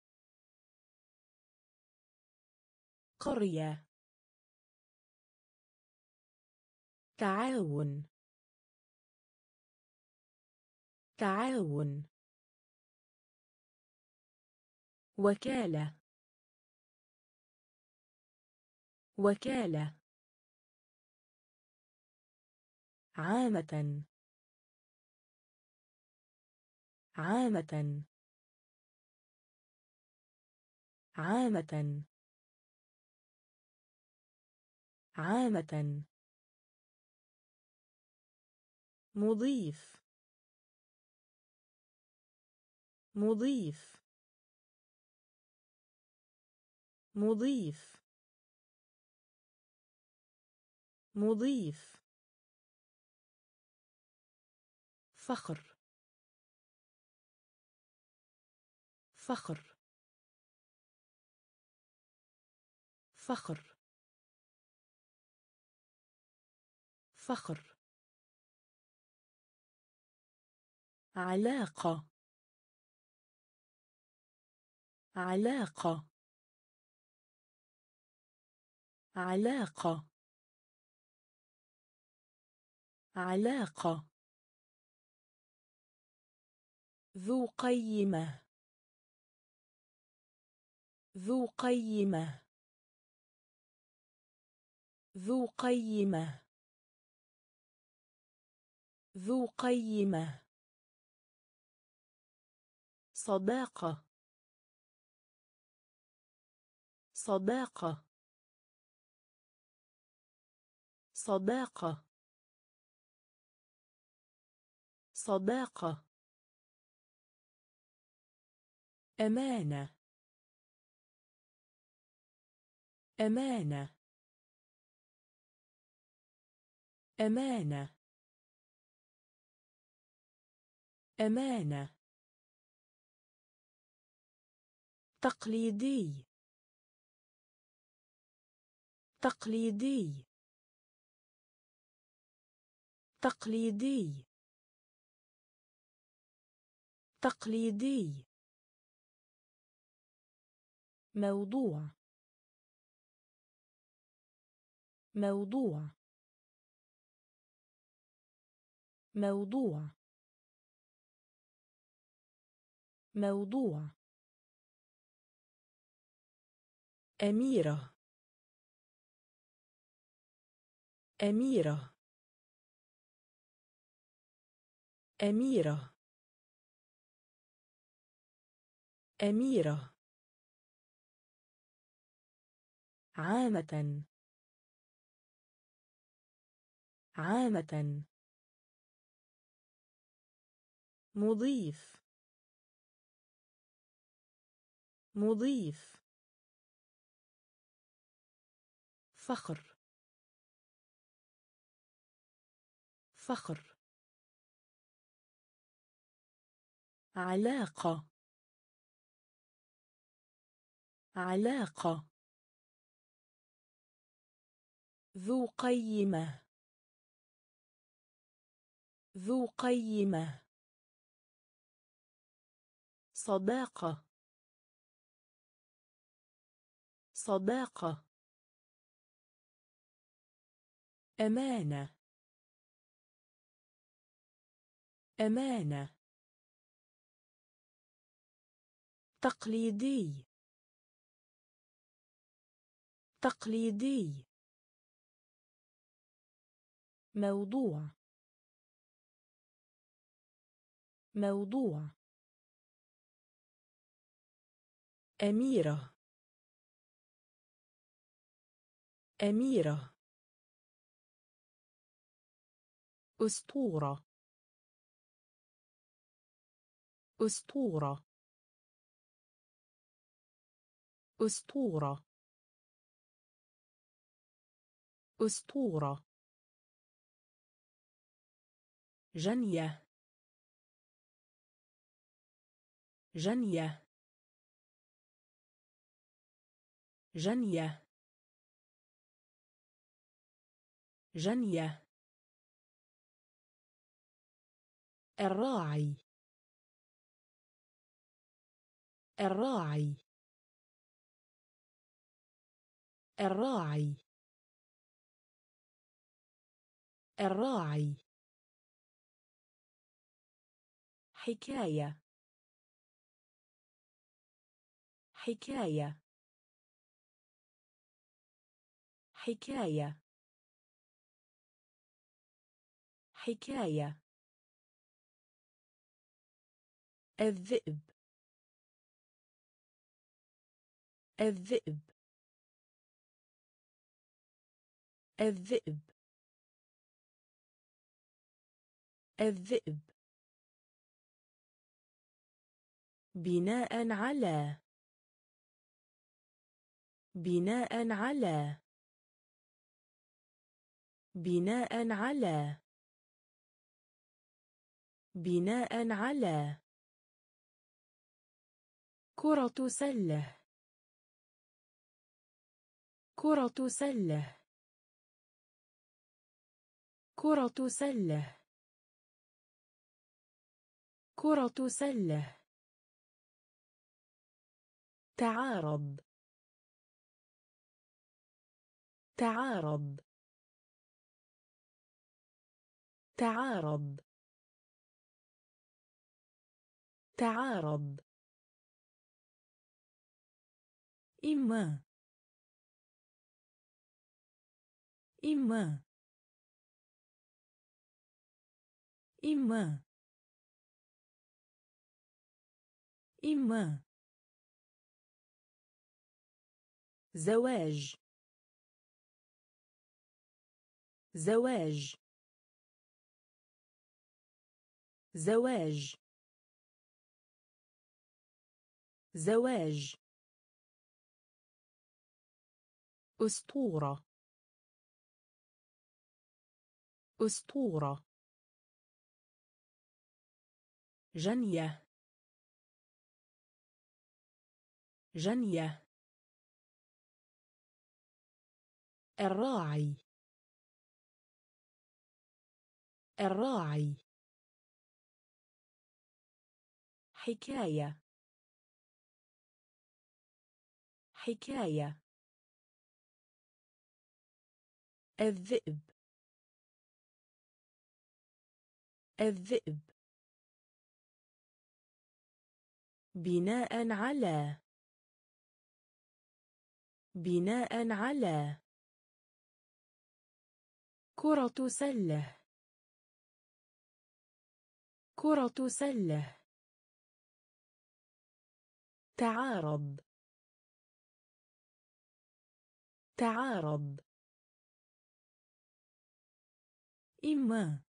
قرية. تعاون. تعاون. وكالة. وكالة. عامة. عامة. عامة. عامة. مضيف. مضيف. مضيف. مضيف. فخر. فخر. فخر. فخر. علاقة. علاقة. علاقة. علاقة. ذو قيمة. ذو قيمة. ذو قيمة. ذو قيمة. صداقة. صداقة. صداقة. صداقة. أمانة. أمانة. أمانة. أمانة. تقليدي. تقليدي. تقليدي. تقليدي. موضوع. موضوع. موضوع. موضوع. أميرة. أميرة. أميرة. أميرة. عامة. عامة. مضيف. مضيف. فخر. فخر. علاقة. علاقة. ذو قيمة. ذو قيمة. صداقة. صداقة. أمانة. أمانة. تقليدي. تقليدي. موضوع. موضوع. أميرة. أميرة. أسطورة. أسطورة. أسطورة. أسطورة. جنية. جنية. جنية. جنية. الراعي. الراعي. الراعي. الراعي. حكاية. حكاية. حكاية. حكاية. الذئب. الذئب. الذئب. الذئب. بناء على. بناء على. بناء على. بناء على. كرة سلة. كرة سلة. كرة سلة. كرة سلة. تعارض. تعارض. تعارض. تعارض. إما. إما. إما. إما. زواج. زواج. زواج. زواج. أسطورة. أسطورة. جنية. جنية. الراعي. الراعي. حكاية. حكاية. الذئب. الذئب. بناء على. بناء على. كرة سلة. كرة سلة. تعارض. تعارض. إما.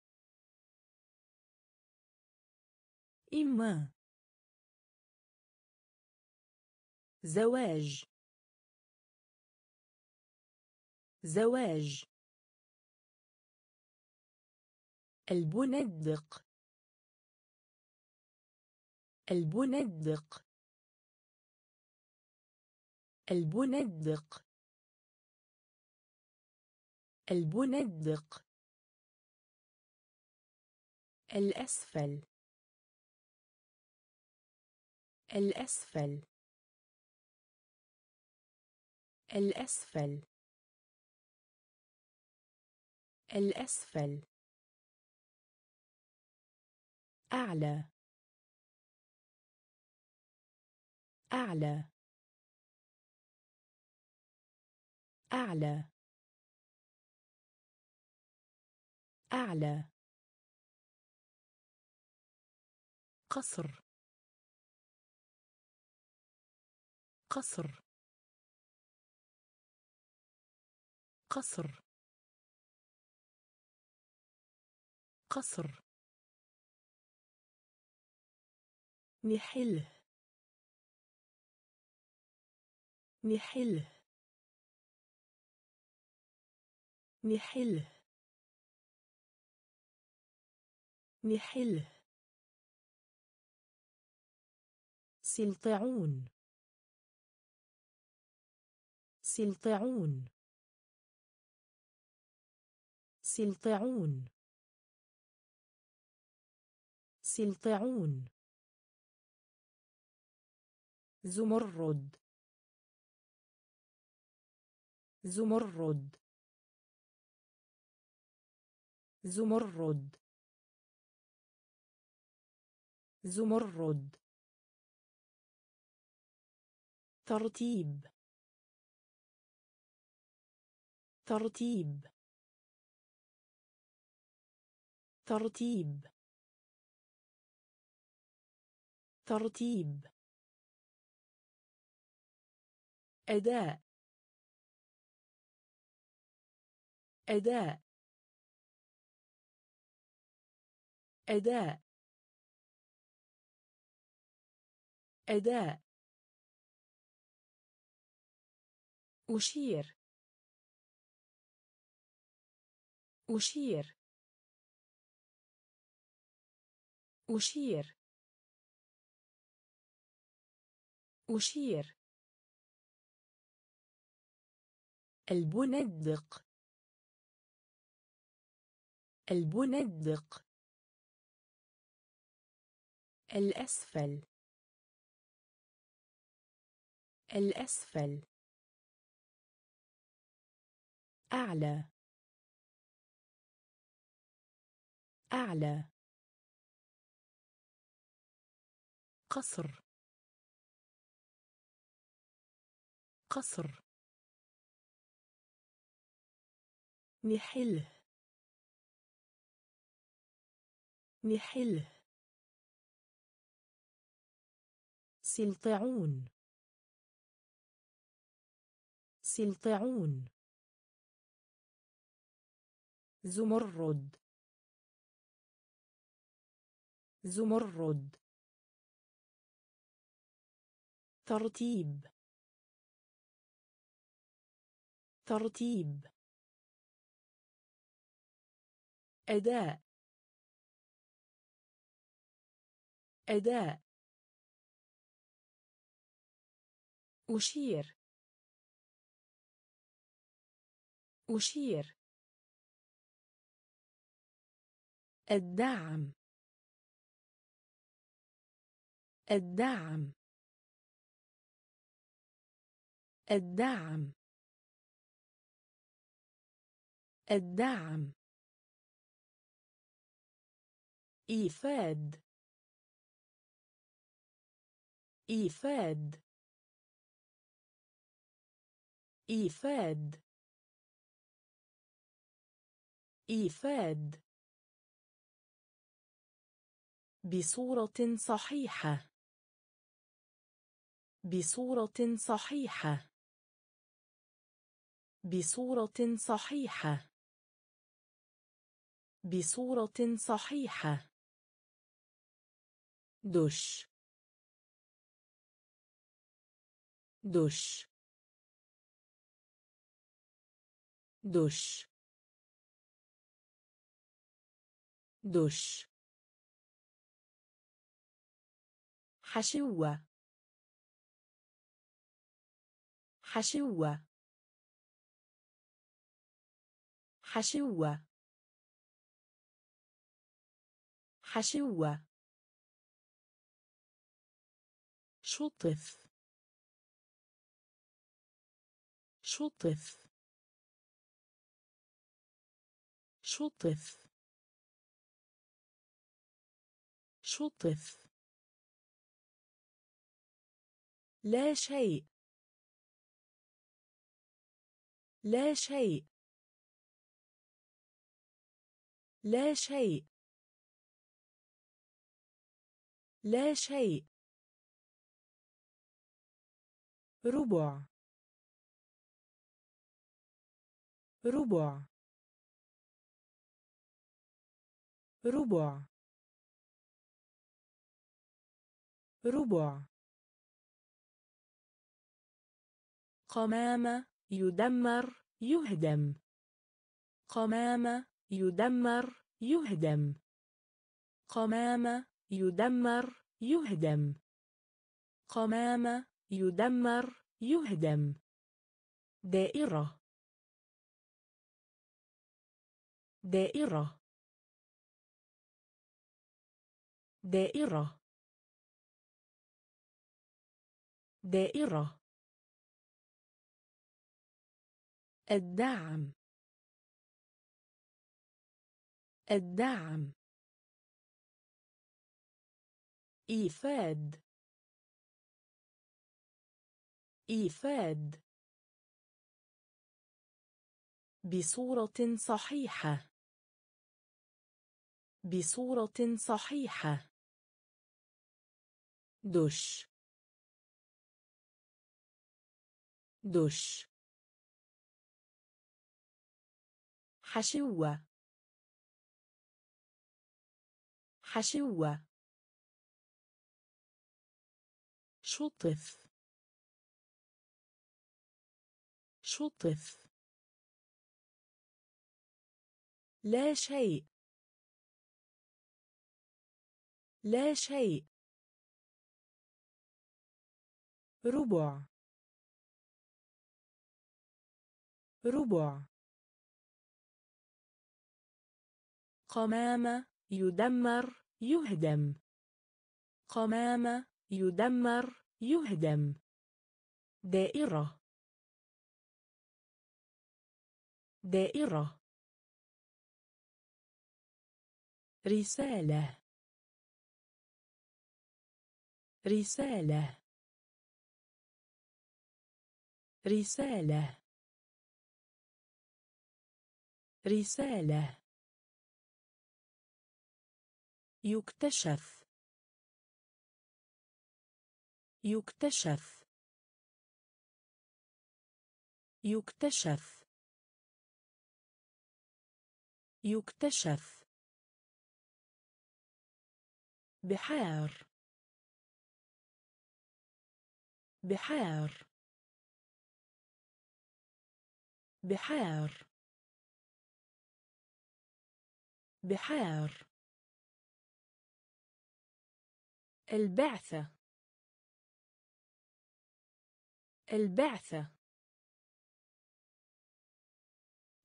إما. زواج. زواج. البندق. البندق. البندق. البندق الأسفل. الأسفل. الأسفل. الأسفل. أعلى. أعلى. أعلى. أعلى. قصر. قصر. قصر. قصر. نحله. نحله. نحله. نحله سلطعون. سلطعون. سلطعون. سلطعون. زمرد. زمرد. زمرد. زمرد ترتيب. ترتيب. ترتيب. ترتيب. أداء. أداء. أداء. أداء. أشير. أشير. أشير. أشير. البندق البندق الأسفل. الأسفل. أعلى. أعلى. قصر. قصر. نحله. نحله. سلطعون. سلطعون زمرد. زمرد. ترتيب ترتيب أداء. أداء. أشير. أشير. الدعم. الدعم. الدعم. الدعم. إيفاد. إيفاد. إيفاد. إيفاد. بصورة صحيحة. بصورة صحيحة. بصورة صحيحة. بصورة صحيحة. دش. دش. دش. دش حشوة. حشوة. حشوة. حشوة. شطف. شطف. شطف. شطف لا شيء. لا شيء. لا شيء. لا شيء. ربع. ربع. ربع. ربع. قمامة يدمر يهدم. قمامة يدمر يهدم. قمامة يدمر يهدم. قمامة يدمر يهدم. دائرة. دائرة. دائرة. دائرة. الدعم. الدعم. إيفاد. إيفاد. بصورة صحيحة. بصورة صحيحة. دش. دش حشوة. حشوة. شطف. شطف. لا شيء. لا شيء. ربع. ربع. قمامة يدمر يهدم. قمامة يدمر يهدم. دائرة. دائرة. رسالة. رسالة. رسالة. رسالة. يكتشف. يكتشف. يكتشف. يكتشف. بحار. بحار. بحار. بحار. البعثة. البعثة.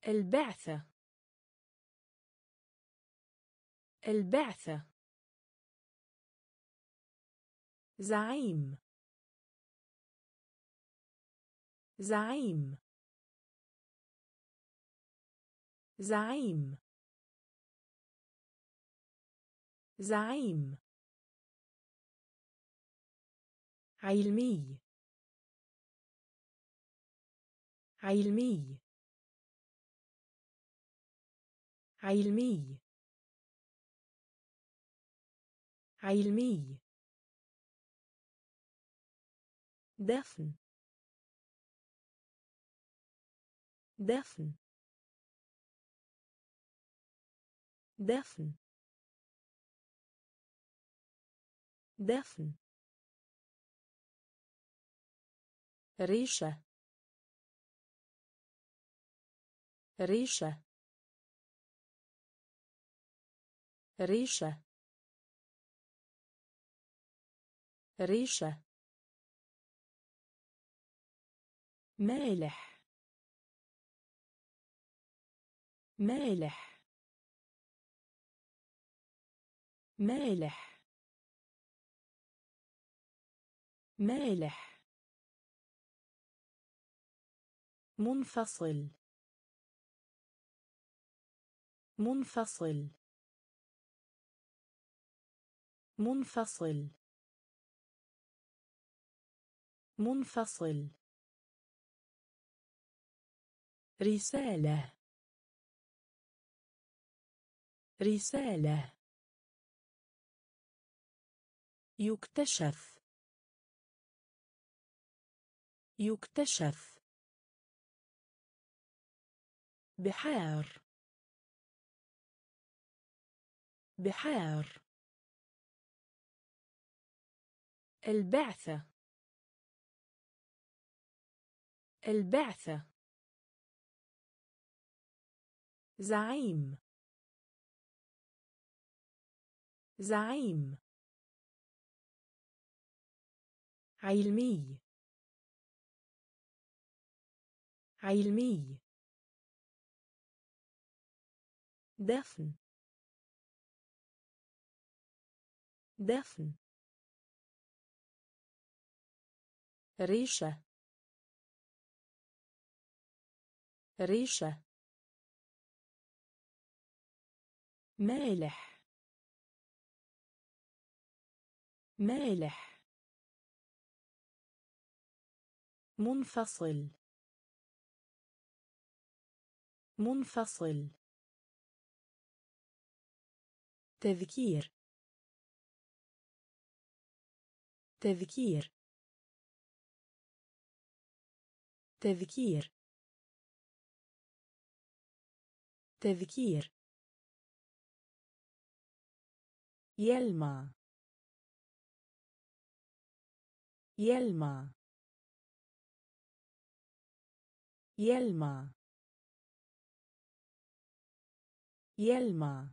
البعثة. البعثة. زعيم. زعيم. زعيم. زعيم. علمي. علمي. علمي. علمي. دفن. دفن. دفن. دفن. ريشة. ريشة. ريشة. ريشة. مالح. مالح. مالح. مالح. منفصل. منفصل. منفصل. منفصل. رسالة. رسالة. يكتشف. يكتشف. بحار. بحار. البعثة. البعثة. زعيم. زعيم. علمي. علمي. دفن. دفن. ريشة. ريشة. مالح. مالح. منفصل. منفصل. تذكير. تذكير. تذكير. تذكير. يلمع. يلمع. يلمع. يلمع.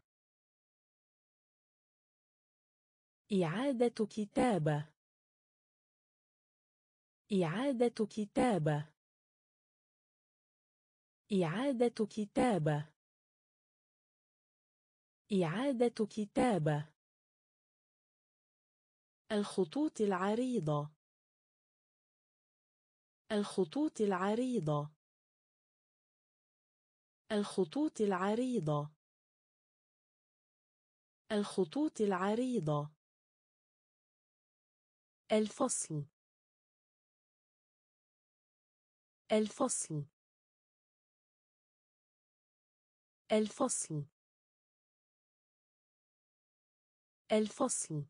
إعادة كتابة. إعادة كتابة. إعادة كتابة. إعادة كتابة. الخطوط العريضة. الخطوط العريضة. الخطوط العريضة. الخطوط العريضة. الفصل. الفصل. الفصل. الفصل.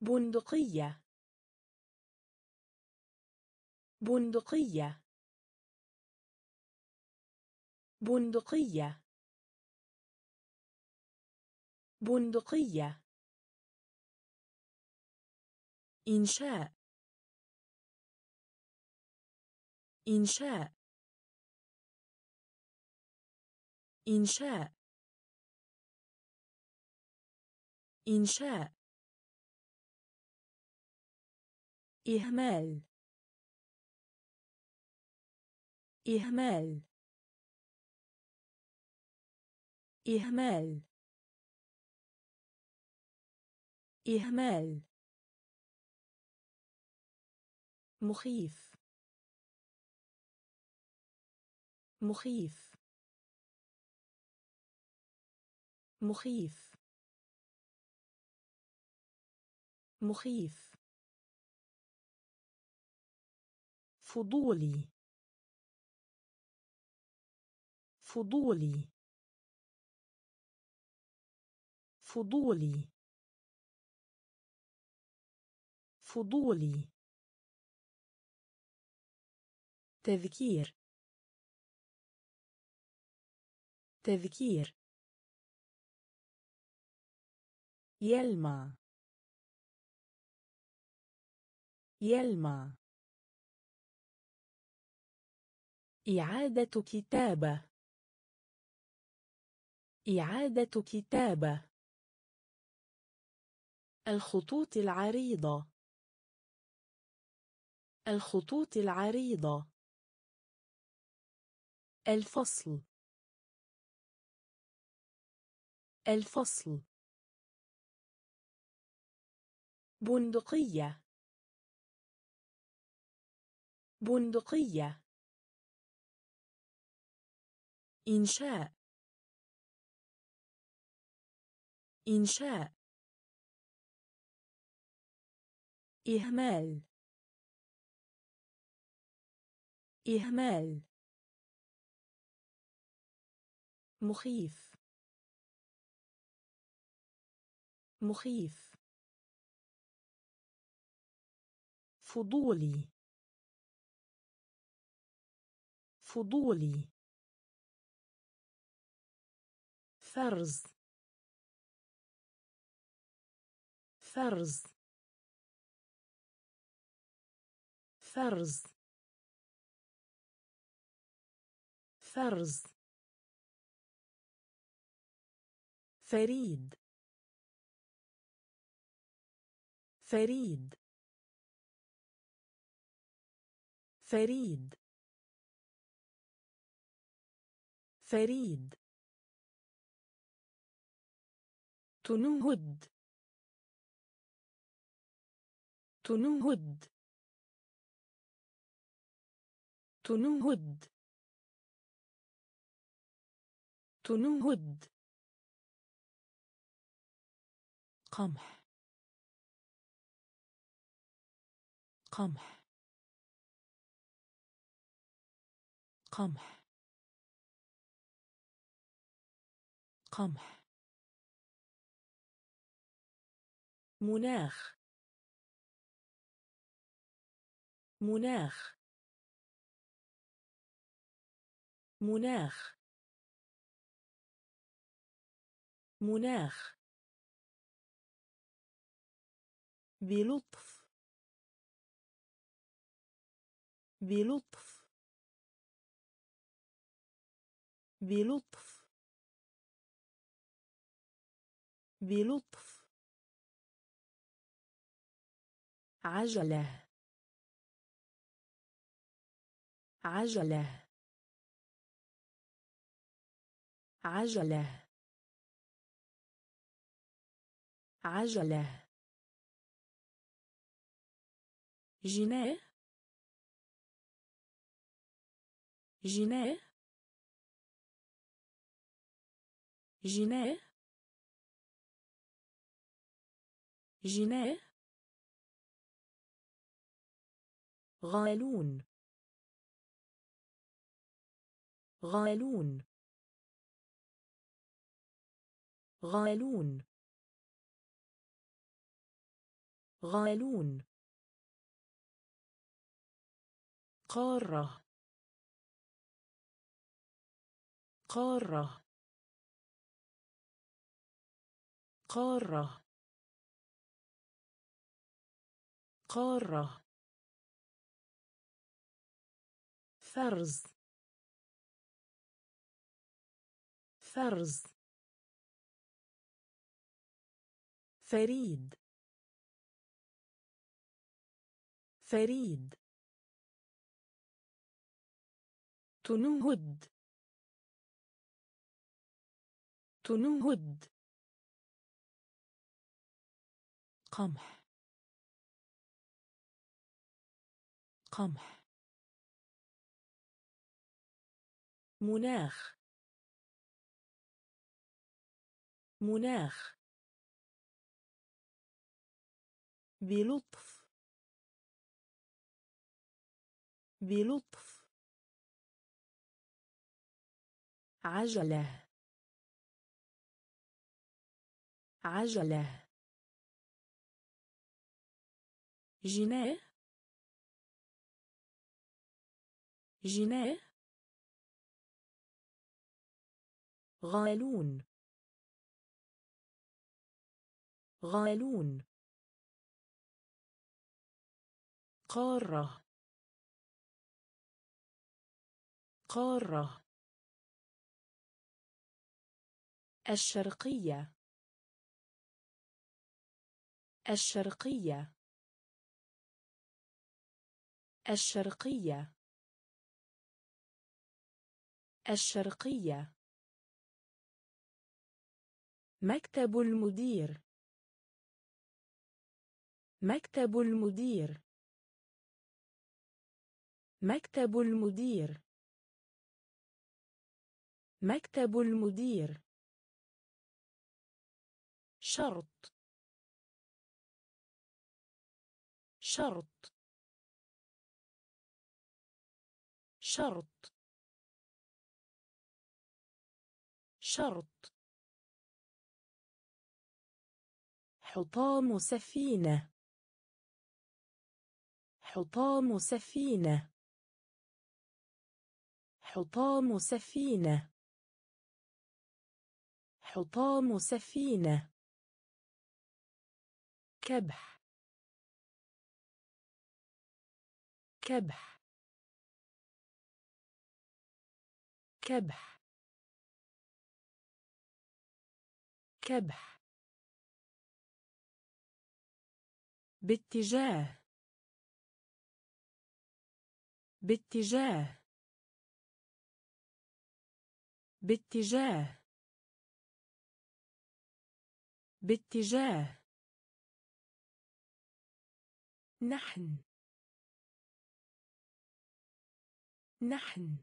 بندقية. بندقية. بندقية. بندقية. إنشاء. إنشاء. إنشاء. إنشاء. إهمال. إهمال. إهمال. إهمال. مخيف. مخيف. مخيف. مخيف. فضولي. فضولي. فضولي. فضولي. تذكير. تذكير. يلمع. يلمع. إعادة كتابة. إعادة كتابة. الخطوط العريضة. الخطوط العريضة. الفصل. الفصل. بندقية. بندقية. إنشاء. إنشاء. إهمال. إهمال. مخيف. مخيف. فضولي. فضولي. فرز. فرز. فرز. فرز. فريد. فريد. فريد. فريد. تنهد. تنهد. تنهد. تنهد قمح. قمح. قمح. قمح. مناخ. مناخ. مناخ. مناخ. بلطف. بلطف. بلطف. بلطف. عجلة. عجلة. عجلة. عجلة. جناه جناه جناه جناه غالون. غالون. غالون. غالون. قارة. قارة. قارة. قارة. فرز. فرز. فريد. فريد. تنهد. تنهد. قمح. قمح. مناخ. مناخ. بلطف. بلطف. عجلة. عجلة. جناه جناه غالون. غالون. قارة. قارة. الشرقية. الشرقية. الشرقية. الشرقية. مكتب المدير. مكتب المدير. مكتب المدير. مكتب المدير. شرط. شرط. شرط. شرط. حطام سفينة. حطام سفينة. حطام سفينة. حطام سفينة. كبح. كبح. كبح. كبح. باتجاه. باتجاه. باتجاه. باتجاه. نحن. نحن.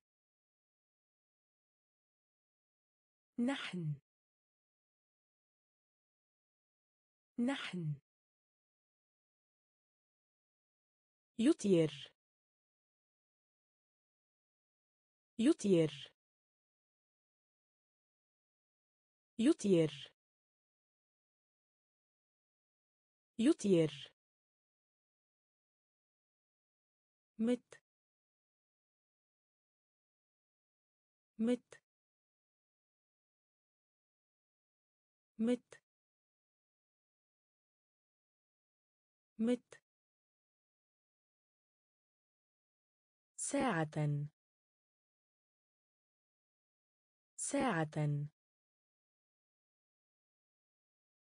نحن. نحن. يطير. يطير. يطير. يطير. مت. مت. مت. مت. ساعة. ساعة.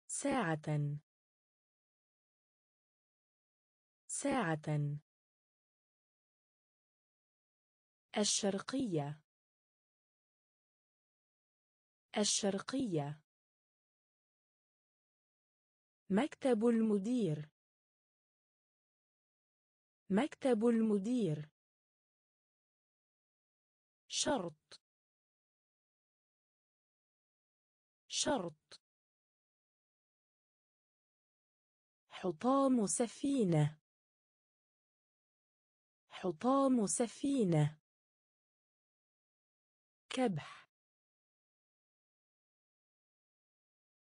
ساعة. ساعة. الشرقية. الشرقية. مكتب المدير. مكتب المدير. شرط. شرط. حطام سفينة. حطام سفينة. كبح.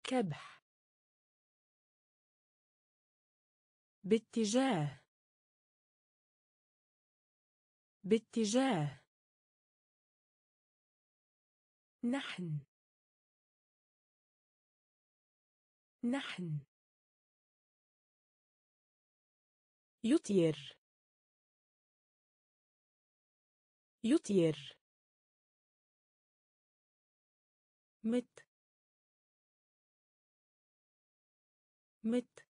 كبح. باتجاه. باتجاه. نحن. نحن. يطير. يطير. مت. مت.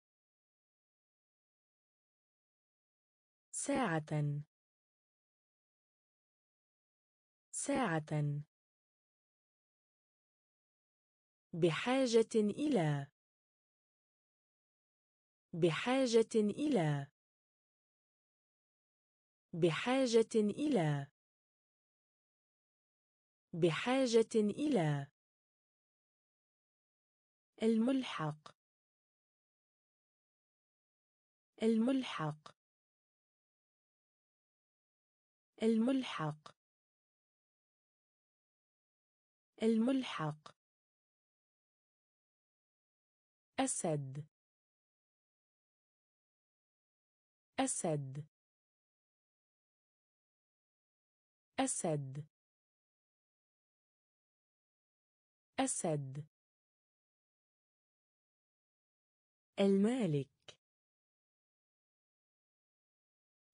ساعة. ساعة. بحاجة إلى. بحاجة إلى. بحاجة إلى. بحاجة إلى الملحق. الملحق. الملحق. الملحق. أسد. أسد. أسد. أسد المالك.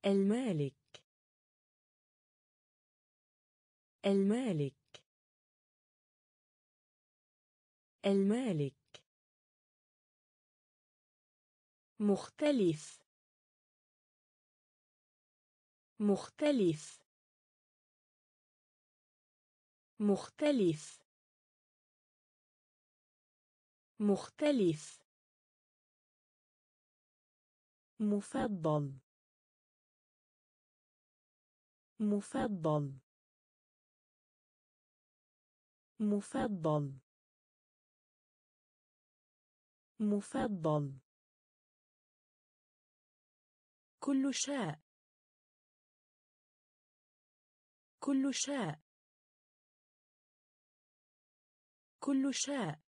المالك. المالك. المالك. مختلف. مختلف. مختلف. مختلف. مفضل. مفضل. مفضل. مفضل. كل شاء. كل شاء. كل شاء.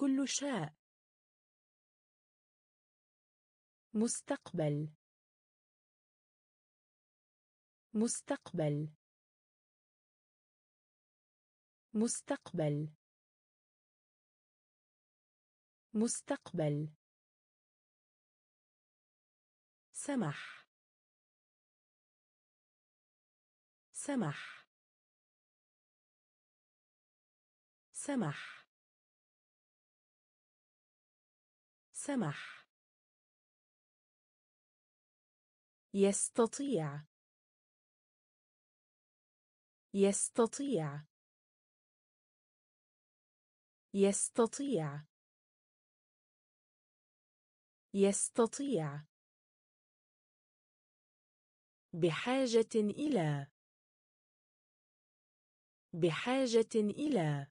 كل شاء. مستقبل. مستقبل. مستقبل. مستقبل. سمح. سمح. سمح. سمح. يستطيع. يستطيع. يستطيع. يستطيع. بحاجة إلى. بحاجة إلى.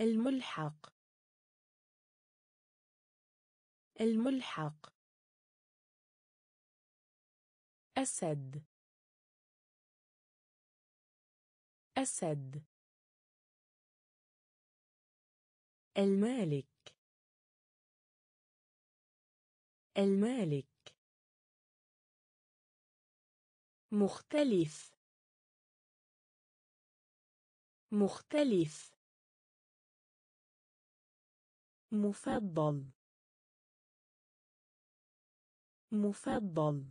الملحق. الملحق. أسد. أسد. المالك. المالك. مختلف. مختلف. مفضل. مفضل.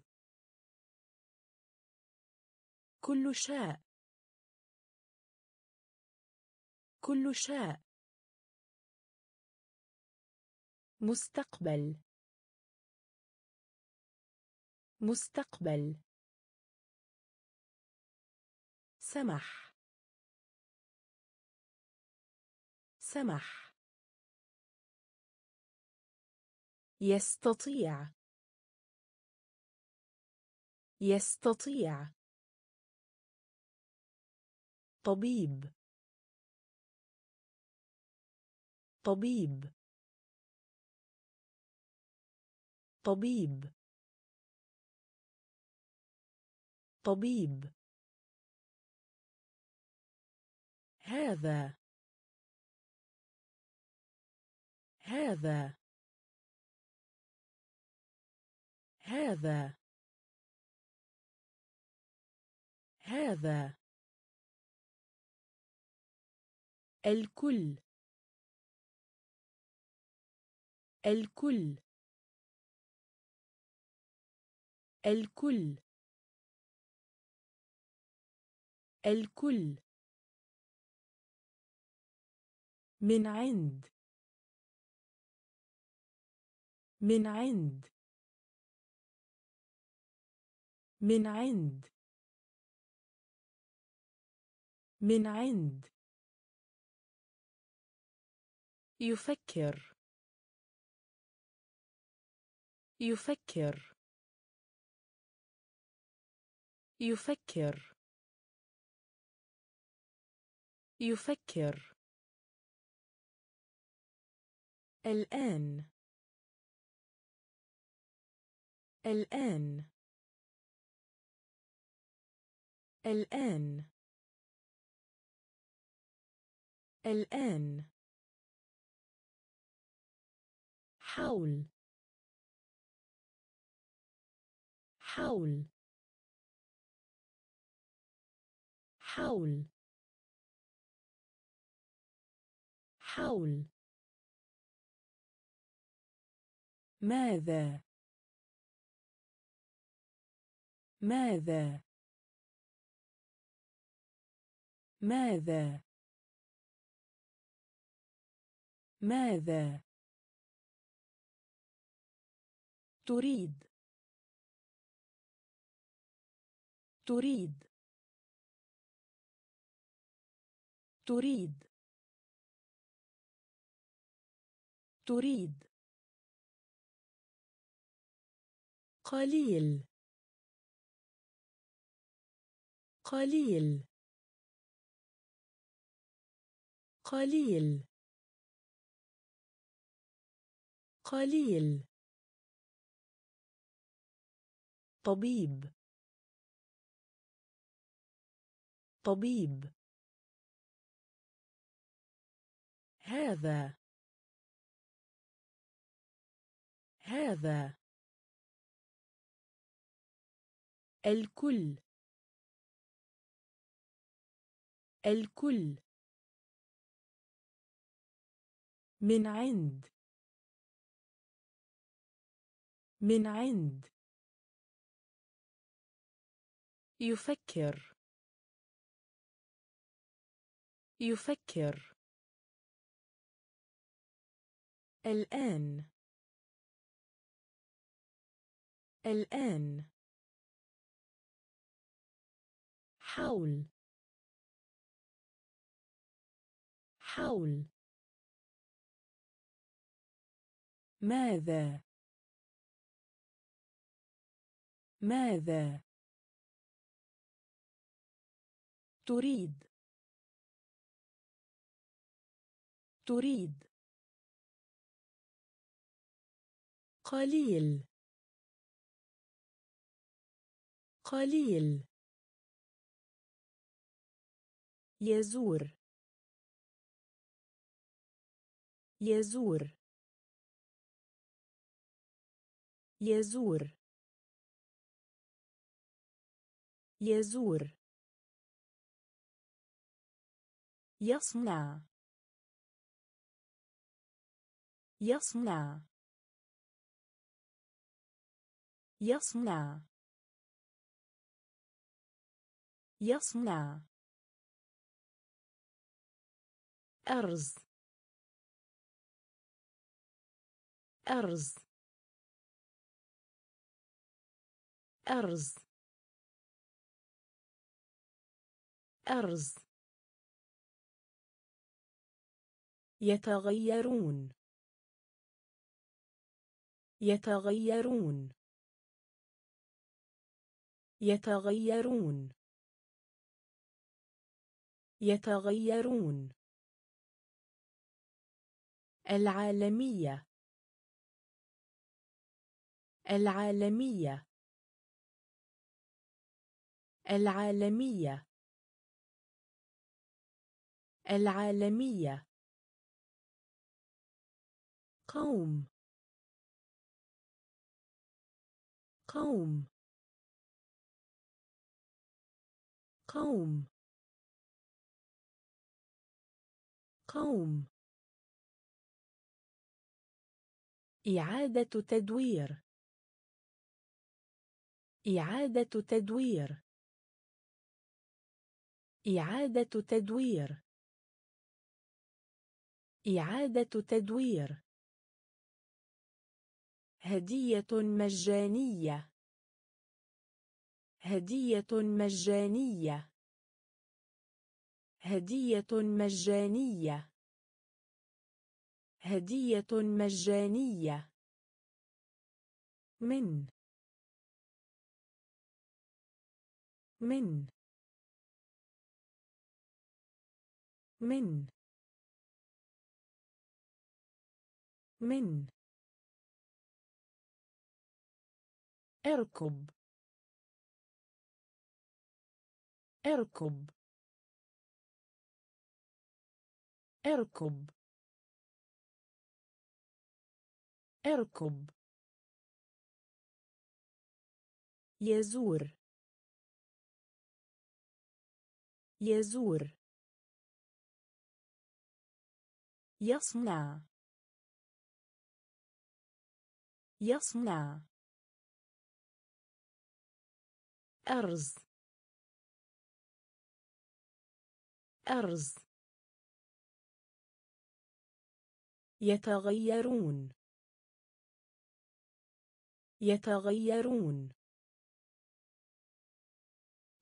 كل شاء. كل شاء. مستقبل. مستقبل. سمح. سمح. يستطيع. يستطيع. طبيب. طبيب. طبيب. طبيب. هذا. هذا. هذا. هذا الكل الكل الكل الكل. من عند من عند من عند. من عند. يفكر. يفكر. يفكر. يفكر. الآن. الآن. الآن. الآن. حول. حول. حول. حول. ماذا؟ ماذا؟ ماذا؟ ماذا؟ تريد. تريد. تريد. تريد. قليل. قليل. قليل. قليل. طبيب. طبيب. هذا. هذا. الكل. الكل. من عند. من عند. يفكر. يفكر. الآن. الآن. حول. حول. ماذا؟ ماذا؟ تريد. تريد. قليل. قليل. يزور. يزور. يزور. يزور. يصنع. يصنع. يصنع. يصنع. أرز. أرز. أرز. أرز يتغيرون. يتغيرون. يتغيرون. يتغيرون. العالمية. العالمية. العالمية. العالمية. قوم. قوم. قوم. قوم. إعادة تدوير. إعادة تدوير. إعادة تدوير. إعادة تدوير. هدية مجانية. هدية مجانية. هدية مجانية. هدية مجانية. من. من. من. من. اركب. اركب. اركب. اركب. يزور. يزور. يصنع. يصنع. أرز. أرز. يتغيرون. يتغيرون.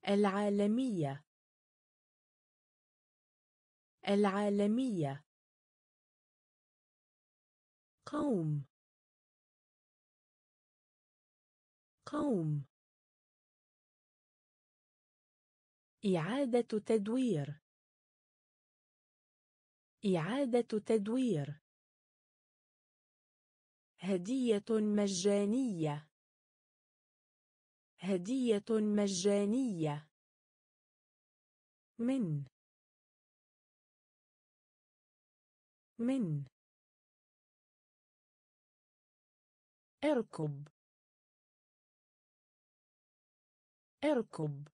العالمية. العالمية. قوم. قوم. إعادة تدوير. إعادة تدوير. هدية مجانية. هدية مجانية. من. من. اركب. اركب.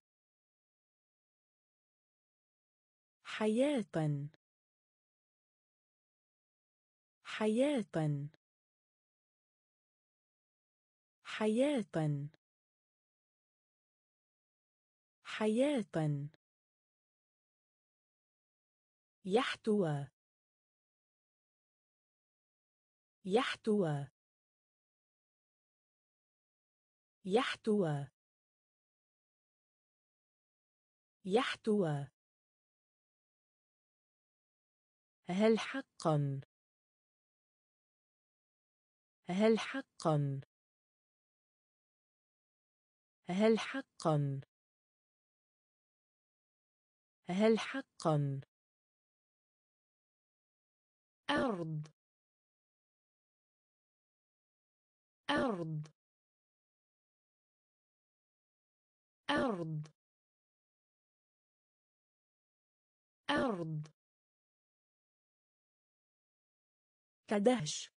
حياة. حياة. حياة. حياة. يحتوى. يحتوى. يحتوى. يحتوى. هل حقا؟ هل حقا؟ هل حقا؟ هل حقا؟ أرض. أرض. أرض. أرض. كدهش.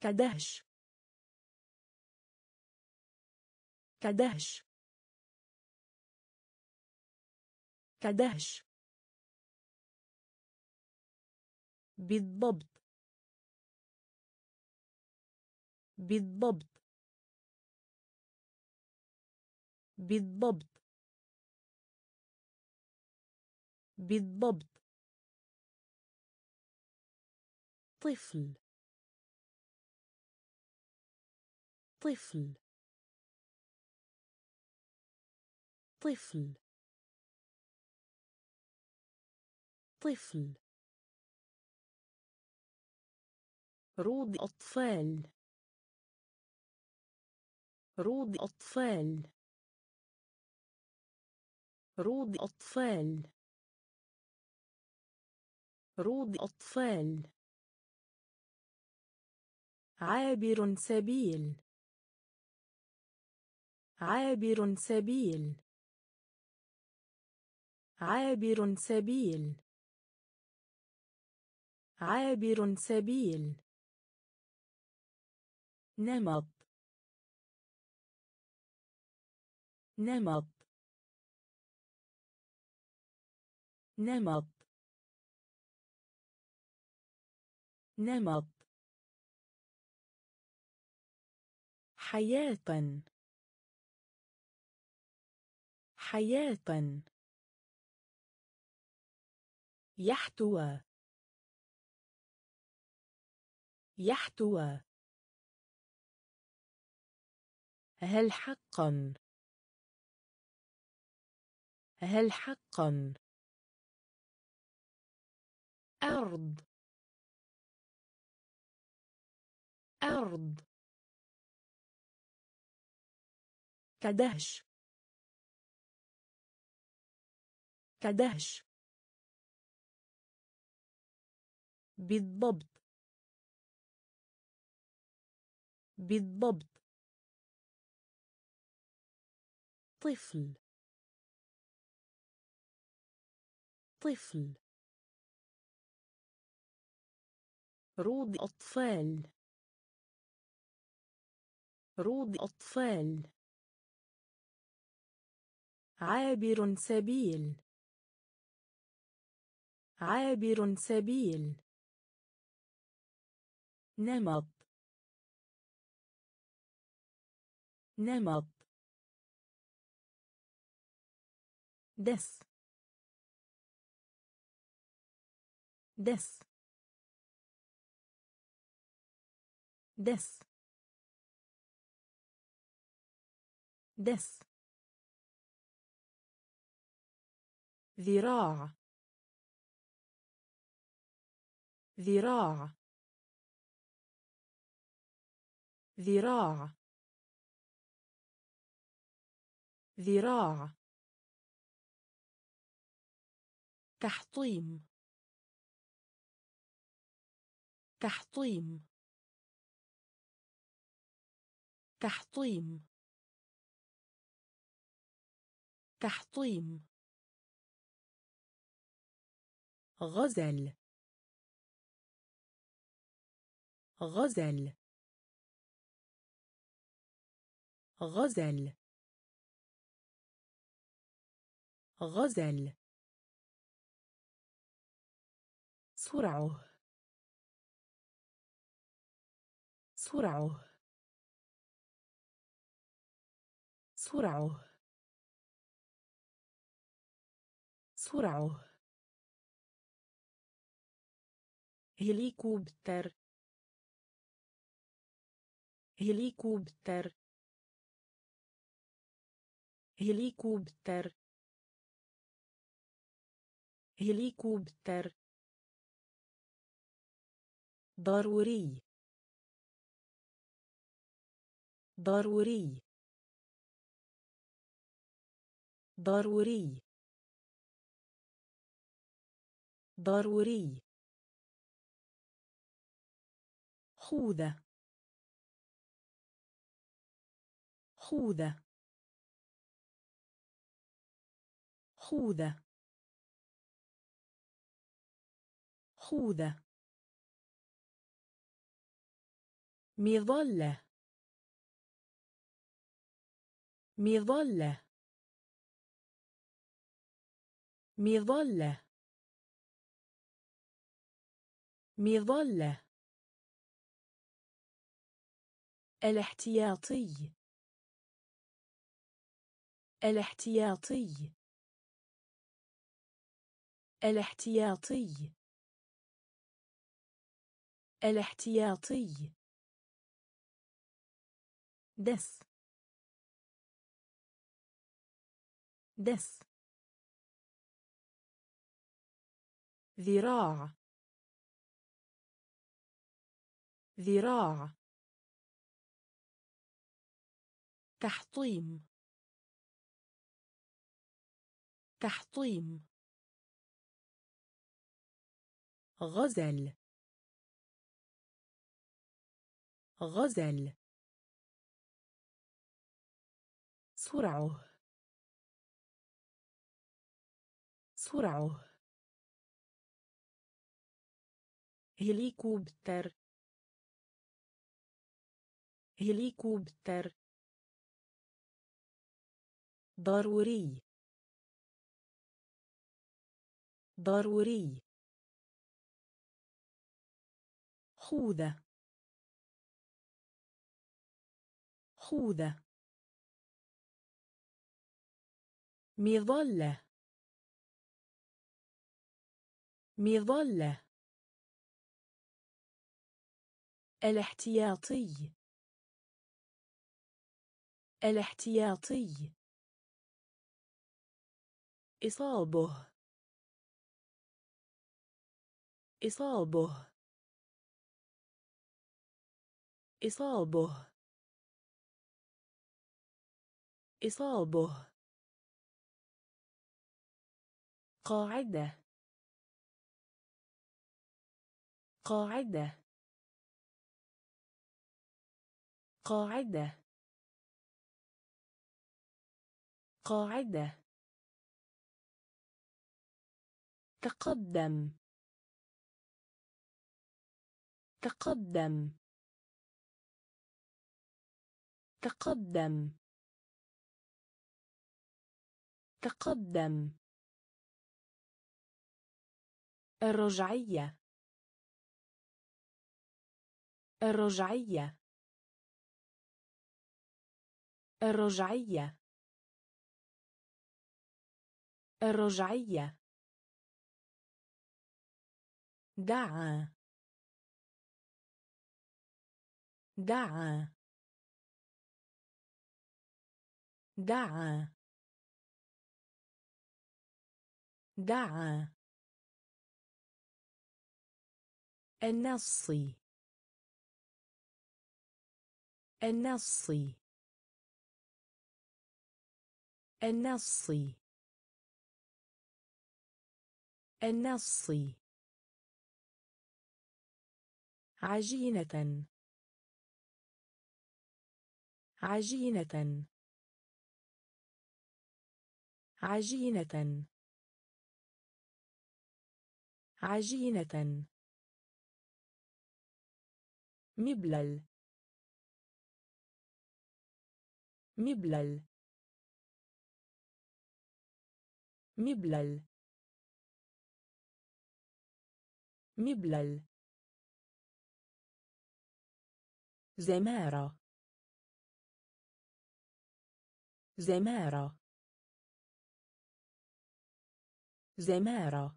كدهش. كدهش. كدهش. بالضبط. بالضبط. بالضبط. بالضبط. طفل. طفل. طفل. طفل. روض أطفال. روض أطفال. روض أطفال. روض أطفال. عابر سبيل. عابر سبيل. عابر سبيل. عابر سبيل. نمط. نمط. نمط. نمط. حياة. حياة. يحتوى. يحتوى. هل حقا؟ هل حقا؟ أرض. أرض. كدهش. كدهش. بالضبط. بالضبط. طفل. طفل. روض أطفال. روض أطفال. عابر سبيل. عابر سبيل. نمط. نمط. دس. دس. دس. دس. ذراع. ذراع. ذراع. ذراع. تحطيم. تحطيم. تحطيم. تحطيم. غزل. غزل. غزل. غزل. سرعه. سرعه. سرعه. سرعه هليكوبتر هليكوبتر هليكوبتر هليكوبتر ضروري. ضروري. ضروري. ضروري. خوذة. خوذة. خوذة. خوذة. مظلة. مظلة. مظلة. مظلة. الاحتياطي. الاحتياطي. الاحتياطي. الاحتياطي. دس. دس. ذراع. ذراع. تحطيم. تحطيم. غزل. غزل. سرعه. سرعه. هليكوبتر. هليكوبتر ضروري. ضروري. خوذة. خوذة. مظلة. مظلة. الاحتياطي. الاحتياطي. إصابه. إصابه. إصابه. إصابه. قاعدة. قاعدة. قاعدة. قاعدة. تقدم. تقدم. تقدم. تقدم. الرجعية. الرجعية. الرجعية. الرجعية. دعا. دعا. دعا. دعا. النصي. النصي. النصي. النصي. عجينة. عجينة. عجينة. عجينة. مبلل. مبلل. مبلل. مبلل. زمارة. زمارة. زمارة.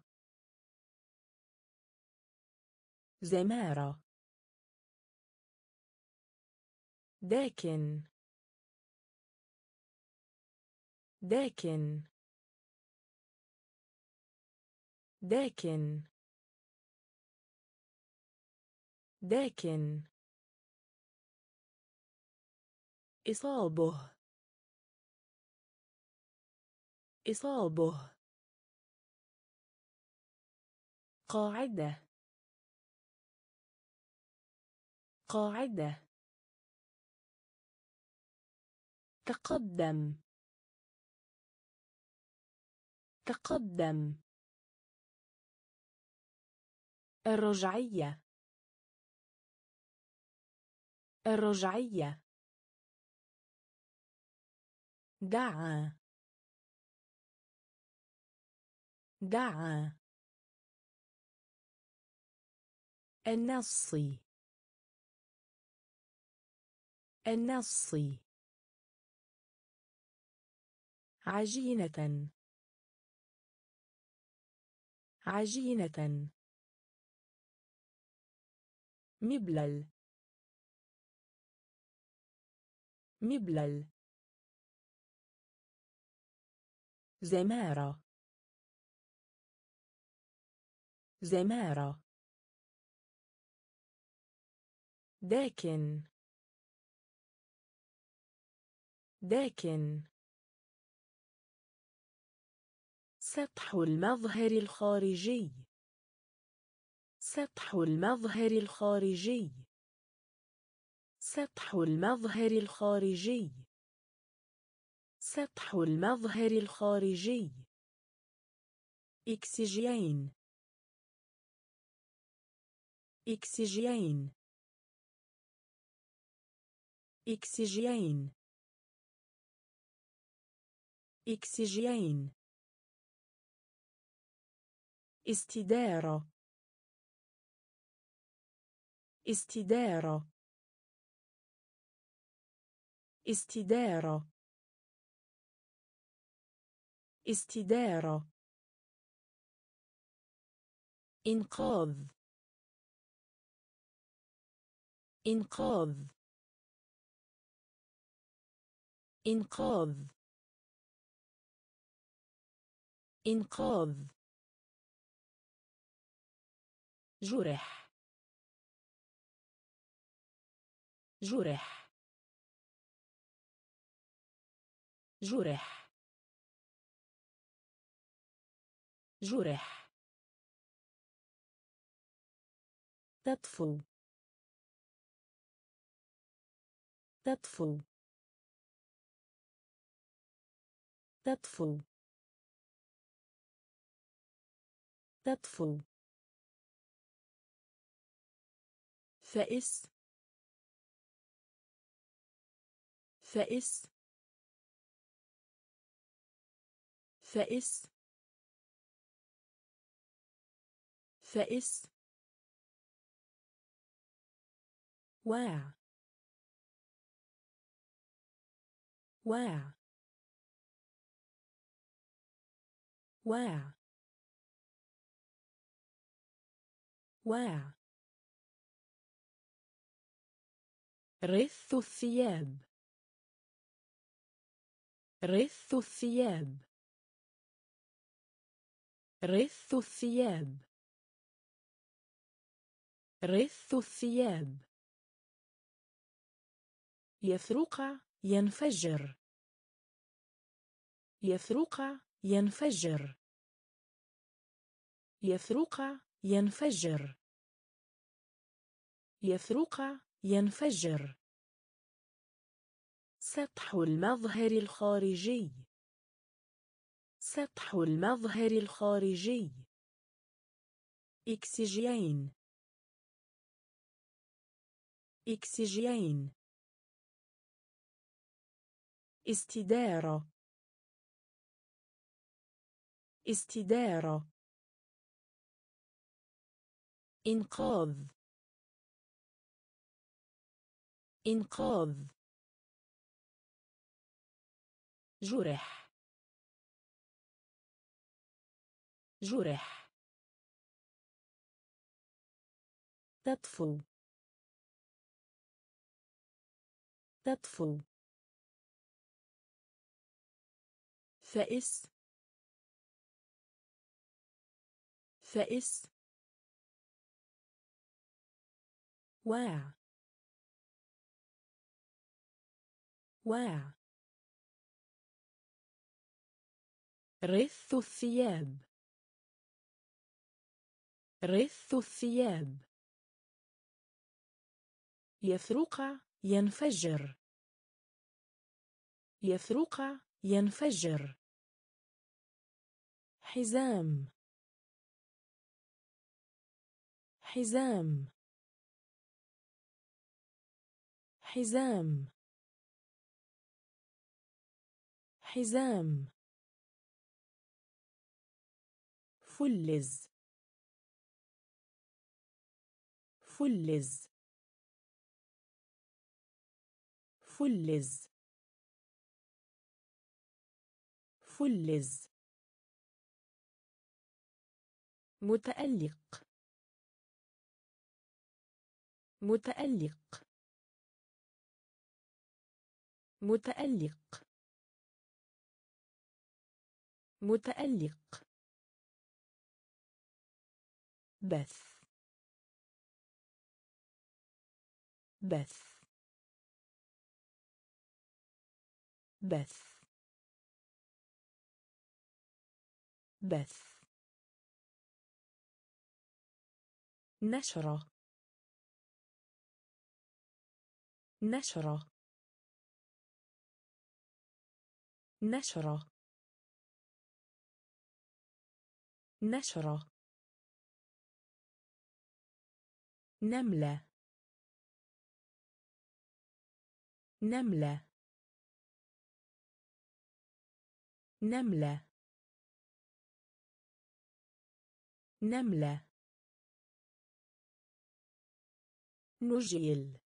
زمارة. داكن. داكن. داكن. داكن. إصابه. إصابه. قاعدة. قاعدة. تقدم. تقدم. الرجعية. الرجعية. دعا. دعا. النصي. النصي. عجينة. عجينة. مبلل. مبلل. زمارة. زمارة. داكن. داكن. سطح المظهر الخارجي. سطح المظهر الخارجي. سطح المظهر الخارجي. سطح المظهر الخارجي. إكسجين. إكسجين. إكسجين. إكسجين. استدارة. استدارة. استدارة. استدارة. إنقاذ. إنقاذ. إنقاذ. إنقاذ. جرح. جرح. جرح. جرح. تطفو. تطفو. تطفو. تطفو. فائس فائس فائس فائس واع. واع. واع. واع. رث الثياب. رث الثياب. رث الثياب. رث الثياب. يثرق ينفجر. يثرق ينفجر. يثرق ينفجر. يثرق ينفجر. سطح المظهر الخارجي. سطح المظهر الخارجي. إكسجين. إكسجين. استدارة. استدارة. إنقاذ. إنقاذ. جرح. جرح. تطفو. تطفو. فائس فائس واع. واع. رث الثياب. رث الثياب. يثرق ينفجر. يثرق ينفجر. حزام. حزام. حزام. حزام. فلز. فلز. فلز. فلز. متألق. متألق. متألق. متألق. بث. بث. بث. بث. نشرة. نشرة. نشرة. نشرة. نملة. نملة. نملة. نملة. نجيل.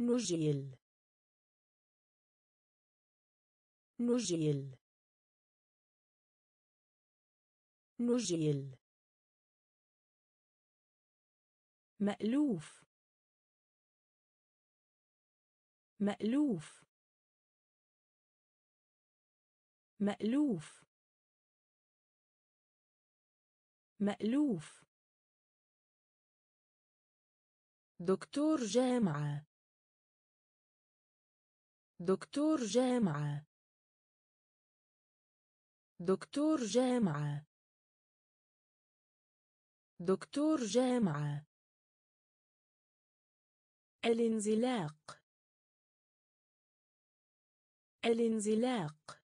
نجيل. نجيل. نجيل. مألوف. مألوف. مألوف. مألوف. دكتور جامعة. دكتور جامعة. دكتور جامعة. دكتور جامعة. الانزلاق. الانزلاق.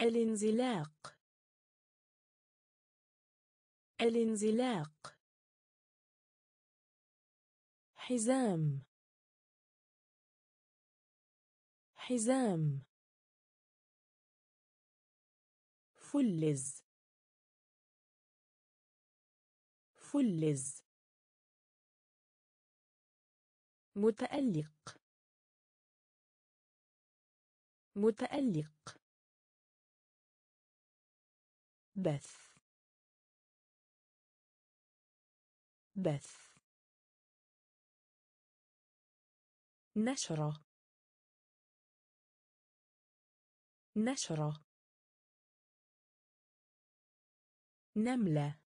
الانزلاق. الانزلاق. حزام. حزام. فلز. فلز. متألق. متألق. بث. بث. نشرة. نشرة. نملة.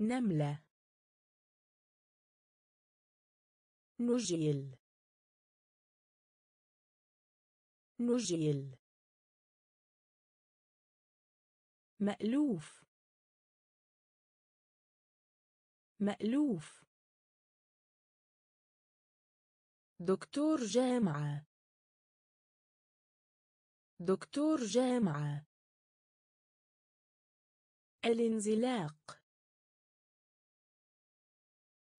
نملة. نجيل. نجيل. مألوف. مألوف. دكتور جامعة. دكتور جامعة. الانزلاق.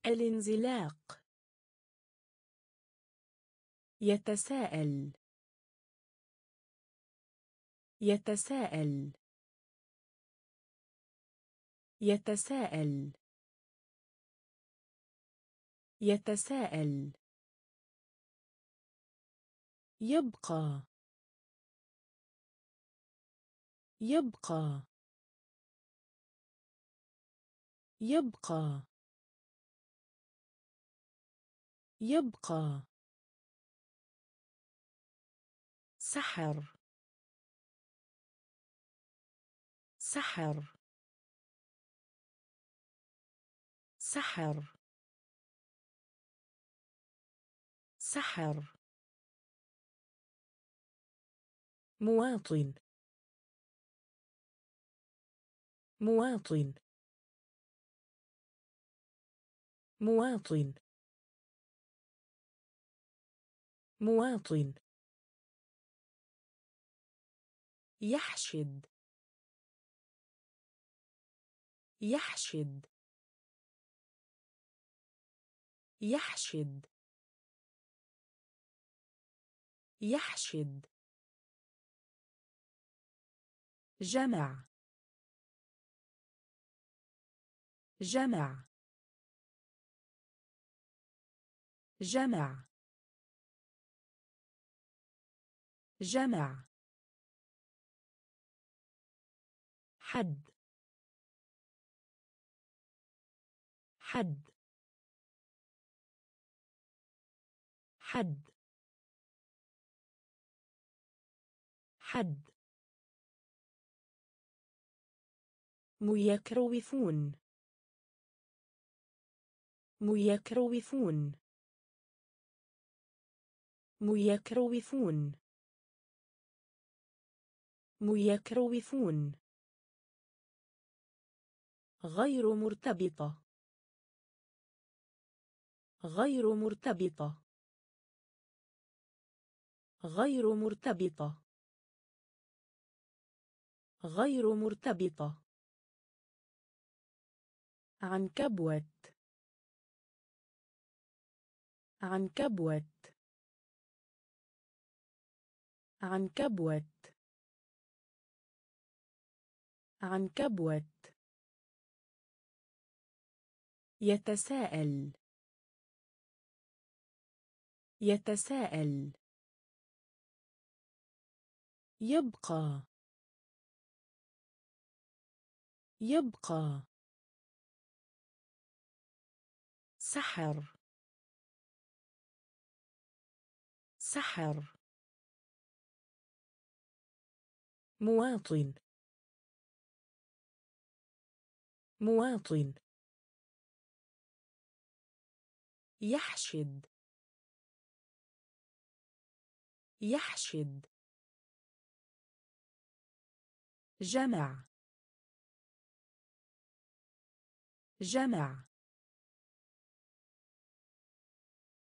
الانزلاق. يتساءل. يتساءل. يتساءل. يتساءل. يبقى. يبقى. يبقى. يبقى. سحر. سحر. سحر. سحر. مواطن. مواطن. مواطن. مواطن. يحشد. يحشد. يحشد. يحشد. جمع. جمع. جمع. جمع. حد. حد. حد. حد. ميكروفون ميكروفون ميكروفون ميكروفون غير مرتبطة. غير مرتبطة. غير مرتبطة. غير مرتبطة. عنكبوت عنكبوت عنكبوت عنكبوت يتساءل. يتساءل. يبقى. يبقى. سحر. سحر. مواطن. مواطن. يحشد. يحشد. جمع. جمع.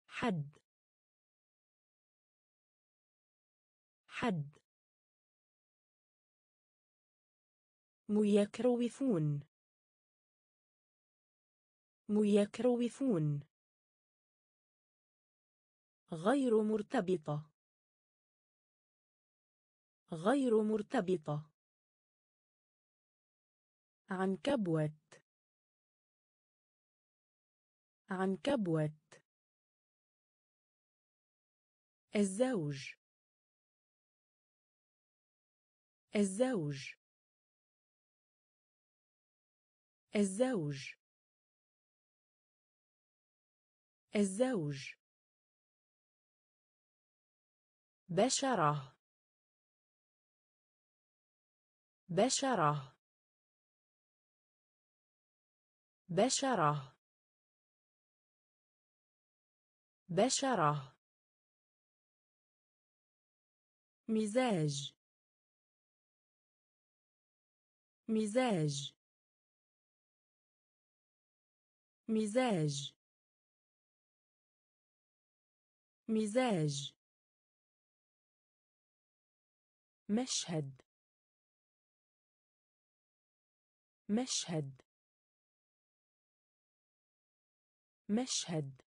حد. حد. ميكروفون ميكروفون غير مرتبطة. غير مرتبطة. عنكبوت عنكبوت الزوج. الزوج. الزوج. الزوج. بشرة. بشرة. بشرة. بشرة. مزاج. مزاج. مزاج. مزاج. مشهد. مشهد. مشهد.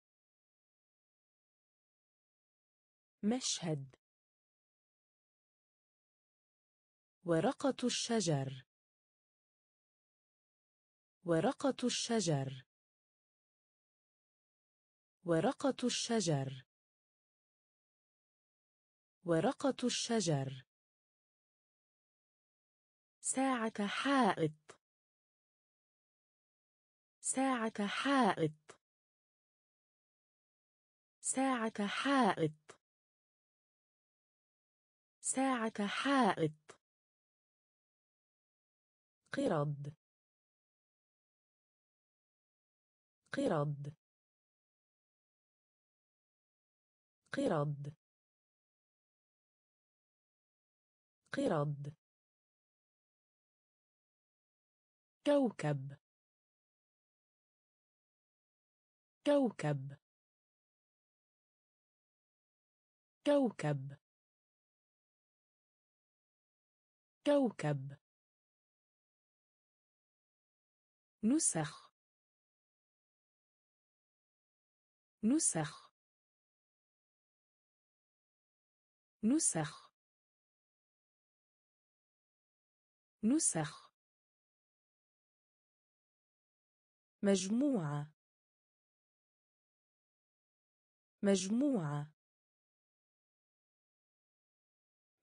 مشهد. ورقة الشجر. ورقة الشجر. ورقة الشجر. ورقة الشجر. ساعة حائط. ساعة حائط. ساعة حائط. ساعة حائط. قرد قرد قرد قرد كوكب. كوكب. كوكب. كوكب. نسخ. نسخ. نسخ. نسخ. مجموعة. مجموعة.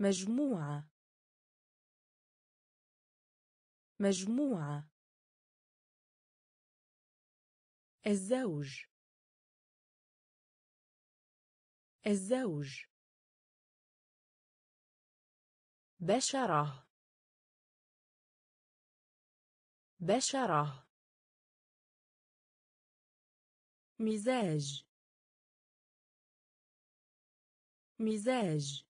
مجموعة. مجموعة. الزوج. الزوج. بشرة. بشرة. مزاج. مزاج.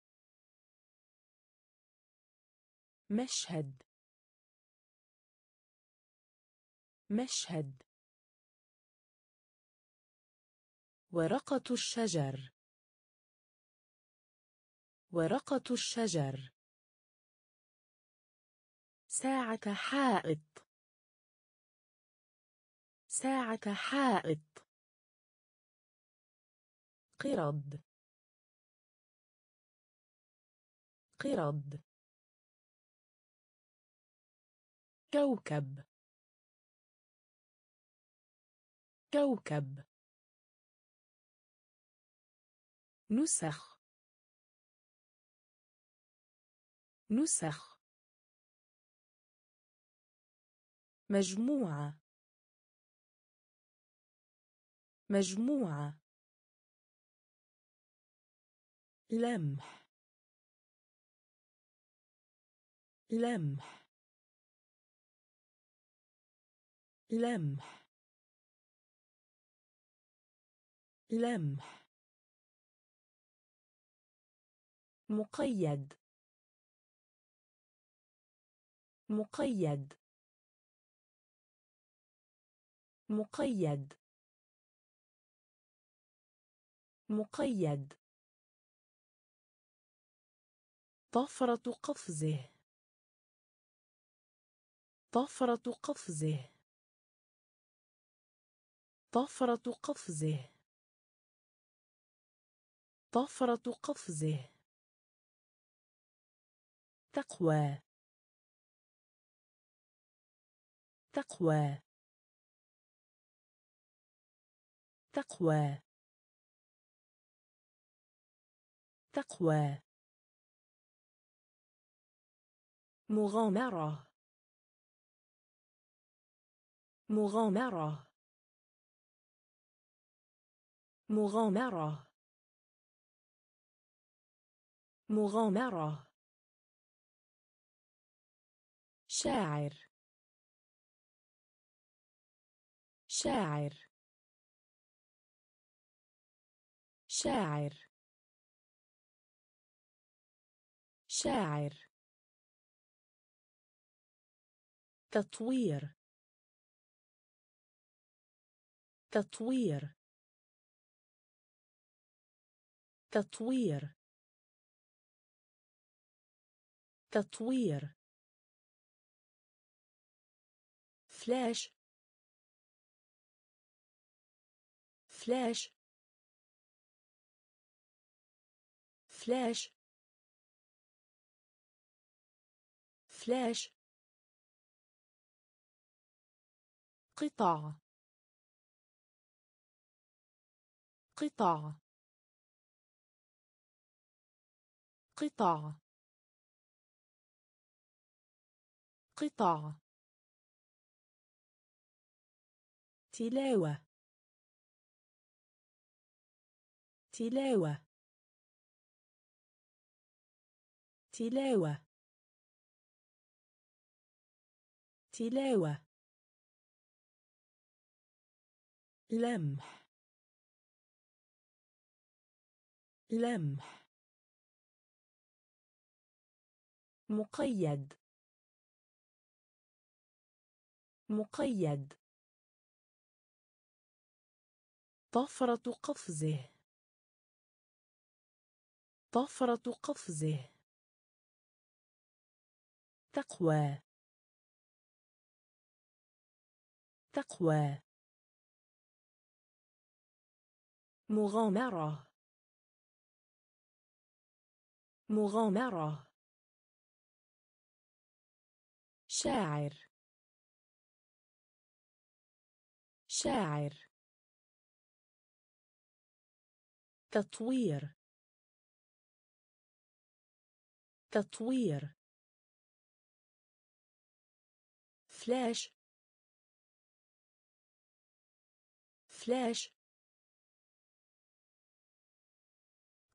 مشهد. مشهد. ورقة الشجر. ورقة الشجر. ساعة حائط. ساعة حائط. قرد قرد كوكب. كوكب. نسخ. نسخ. مجموعة. مجموعة. لمح. لمح. لمح. لمح. مقيد. مقيد. مقيد. مقيد. طفرة قفزه. طفرة قفزه. طفرة قفزه. طفرة قفزه. تقوى. تقوى. تقوى. تقوى. مغامرة. مغامرة. مغامرة. مغامرة. شاعر. شاعر. شاعر. شاعر. تطوير. تطوير. تطوير. تطوير. فلاش. فلاش. فلاش. فلاش. قطع. قطع. قطع. قطع. تلاوة. تلاوة. تلاوة. تلاوة. لمح. لمح. مقيد. مقيد. طفرة قفزه. طفرة قفزه. تقوى. تقوى. مغامرة. مغامرة. شاعر. شاعر. تطوير. تطوير. فلاش. فلاش.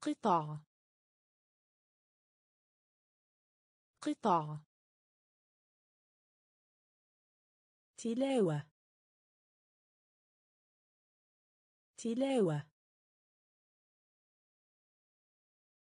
قطع. قطع. تلاوة. تلاوة.